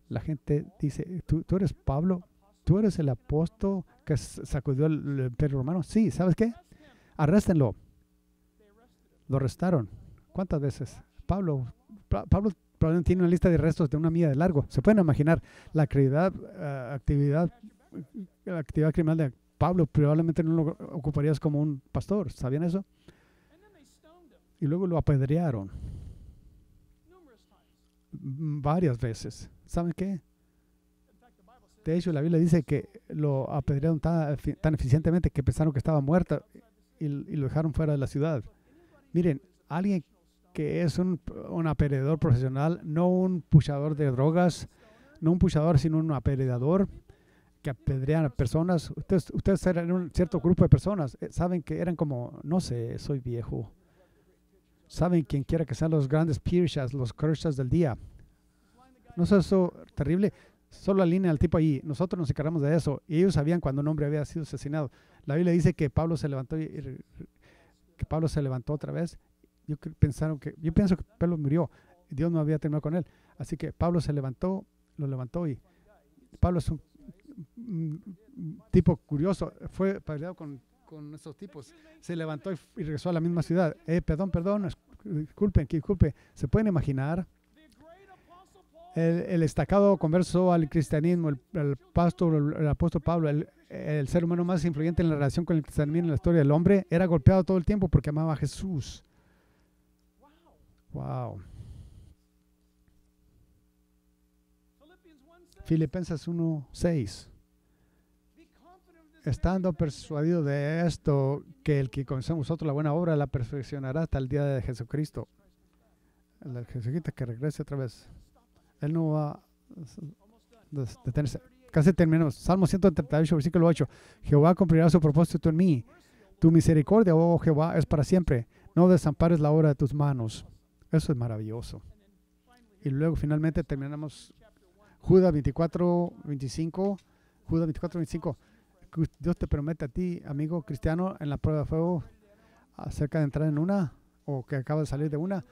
la gente dice, ¿tú, eres Pablo? ¿Tú eres el apóstol que sacudió el, imperio romano? Sí, ¿sabes qué? Arréstenlo. Lo arrestaron. ¿Cuántas veces? Pablo, Pablo probablemente tiene una lista de arrestos de una milla de largo. Se pueden imaginar la actividad, uh, actividad, actividad criminal de Pablo. Probablemente no lo ocuparías como un pastor. ¿Sabían eso? y luego lo apedrearon varias veces. ¿Saben qué? De hecho, la Biblia dice que lo apedrearon tan, eficientemente que pensaron que estaba muerto y, lo dejaron fuera de la ciudad. Miren, alguien que es un, un apedreador profesional, no un puchador de drogas, no un puchador, sino un apedreador que apedrean a personas. Ustedes, ustedes eran un cierto grupo de personas, eh, saben que eran como, no sé, soy viejo saben quien quiera que sean los grandes pirshas, los kershas del día. ¿No es eso terrible? Solo alinea al tipo ahí. Nosotros nos encargamos de eso. Y ellos sabían cuando un hombre había sido asesinado. La Biblia dice que Pablo se levantó y, que Pablo se levantó otra vez. Yo pensaron que yo pienso que Pablo murió. Dios no había terminado con él. Así que Pablo se levantó, lo levantó y Pablo es un, tipo curioso. Fue peleado con con esos tipos. Se levantó y, regresó a la misma ciudad. Eh, perdón, perdón, disculpen, disculpe. ¿Se pueden imaginar? El, el destacado converso al cristianismo, el, pastor, el, apóstol Pablo, el, el, ser humano más influyente en la relación con el cristianismo en la historia del hombre, era golpeado todo el tiempo porque amaba a Jesús. Wow. Filipenses 1:6 estando persuadido de esto, que el que comenzó nosotros la buena obra la perfeccionará hasta el día de Jesucristo. El Jesucristo que regrese otra vez. Él no va a detenerse. Casi terminamos. Salmo 138, versículo 8. Jehová cumplirá su propósito en mí. Tu misericordia, oh Jehová, es para siempre. No desampares la obra de tus manos. Eso es maravilloso. Y luego finalmente terminamos Judas 24, 25. Judas 24, 25. Dios te promete a ti, amigo cristiano, en la prueba de fuego, acerca de entrar en una o que acaba de salir de una,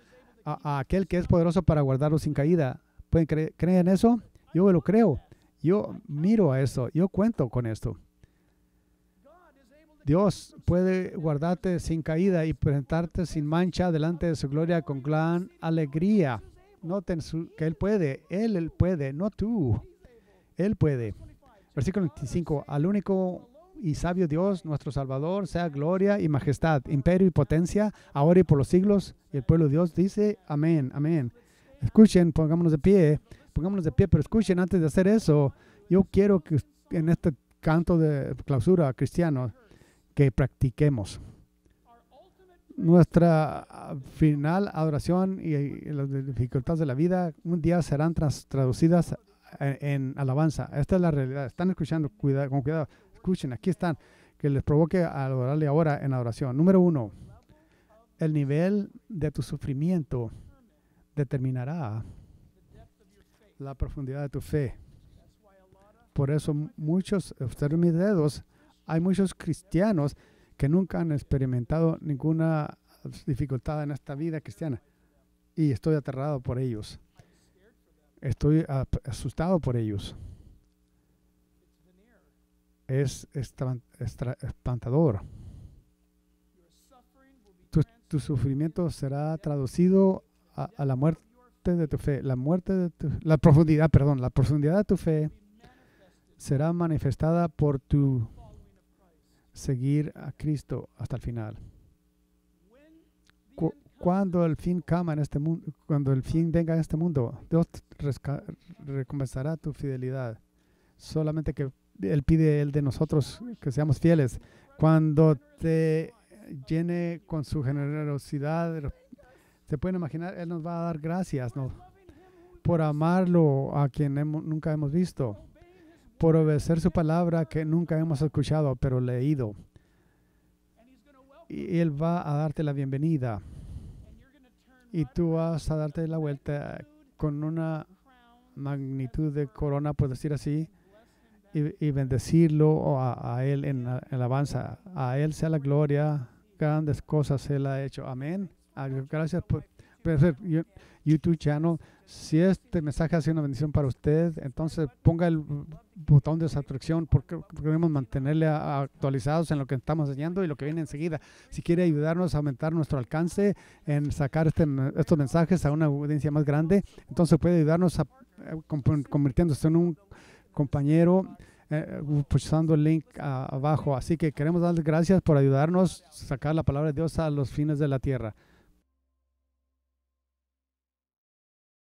a, aquel que es poderoso para guardarlo sin caída. ¿Pueden creer, creer en eso? Yo lo creo. Yo miro a eso. Yo cuento con esto. Dios puede guardarte sin caída y presentarte sin mancha delante de su gloria con gran alegría. Noten que Él puede, Él, Él puede, no tú. Él puede. Versículo 25. Al único y sabio Dios, nuestro Salvador, sea gloria y majestad, imperio y potencia, ahora y por los siglos. Y el pueblo de Dios dice, amén, amén. Escuchen, pongámonos de pie, pongámonos de pie, pero escuchen antes de hacer eso, yo quiero que en este canto de clausura cristiano, que practiquemos. Nuestra ah, final adoración y, las dificultades de la vida un día serán traducidas en, alabanza. Esta es la realidad. Están escuchando cuidado, con cuidado. Escuchen, aquí están. Que les provoque adorarle ahora en adoración. Número uno, el nivel de tu sufrimiento determinará la profundidad de tu fe. Por eso muchos, observen mis dedos, hay muchos cristianos que nunca han experimentado ninguna dificultad en esta vida cristiana. Y estoy aterrado por ellos. Estoy asustado por ellos. Es espantador. Tu, sufrimiento será traducido a, la muerte de tu fe. La muerte de tu, la profundidad, perdón, la profundidad de tu fe será manifestada por tu seguir a Cristo hasta el final. cuando el fin cama en este mundo, cuando el fin venga a este mundo, Dios recompensará tu fidelidad. Solamente que Él pide Él de nosotros que seamos fieles. Cuando te llene con su generosidad, se pueden imaginar, Él nos va a dar gracias ¿no? por amarlo a quien nunca hemos visto por obedecer su palabra que nunca hemos escuchado, pero leído. Y Él va a darte la bienvenida. Y tú vas a darte la vuelta con una magnitud de corona, por decir así, y, bendecirlo a, Él en, la alabanza. A Él sea la gloria, grandes cosas Él ha hecho. Amén. Gracias por, YouTube channel. Si este mensaje ha sido una bendición para usted, entonces ponga el botón de suscripción porque queremos mantenerle actualizados en lo que estamos enseñando y lo que viene enseguida. Si quiere ayudarnos a aumentar nuestro alcance en sacar este, estos mensajes a una audiencia más grande, entonces puede ayudarnos a, eh, convirtiéndose en un compañero eh, pulsando el link abajo. Así que queremos darles gracias por ayudarnos a sacar la palabra de Dios a los fines de la tierra.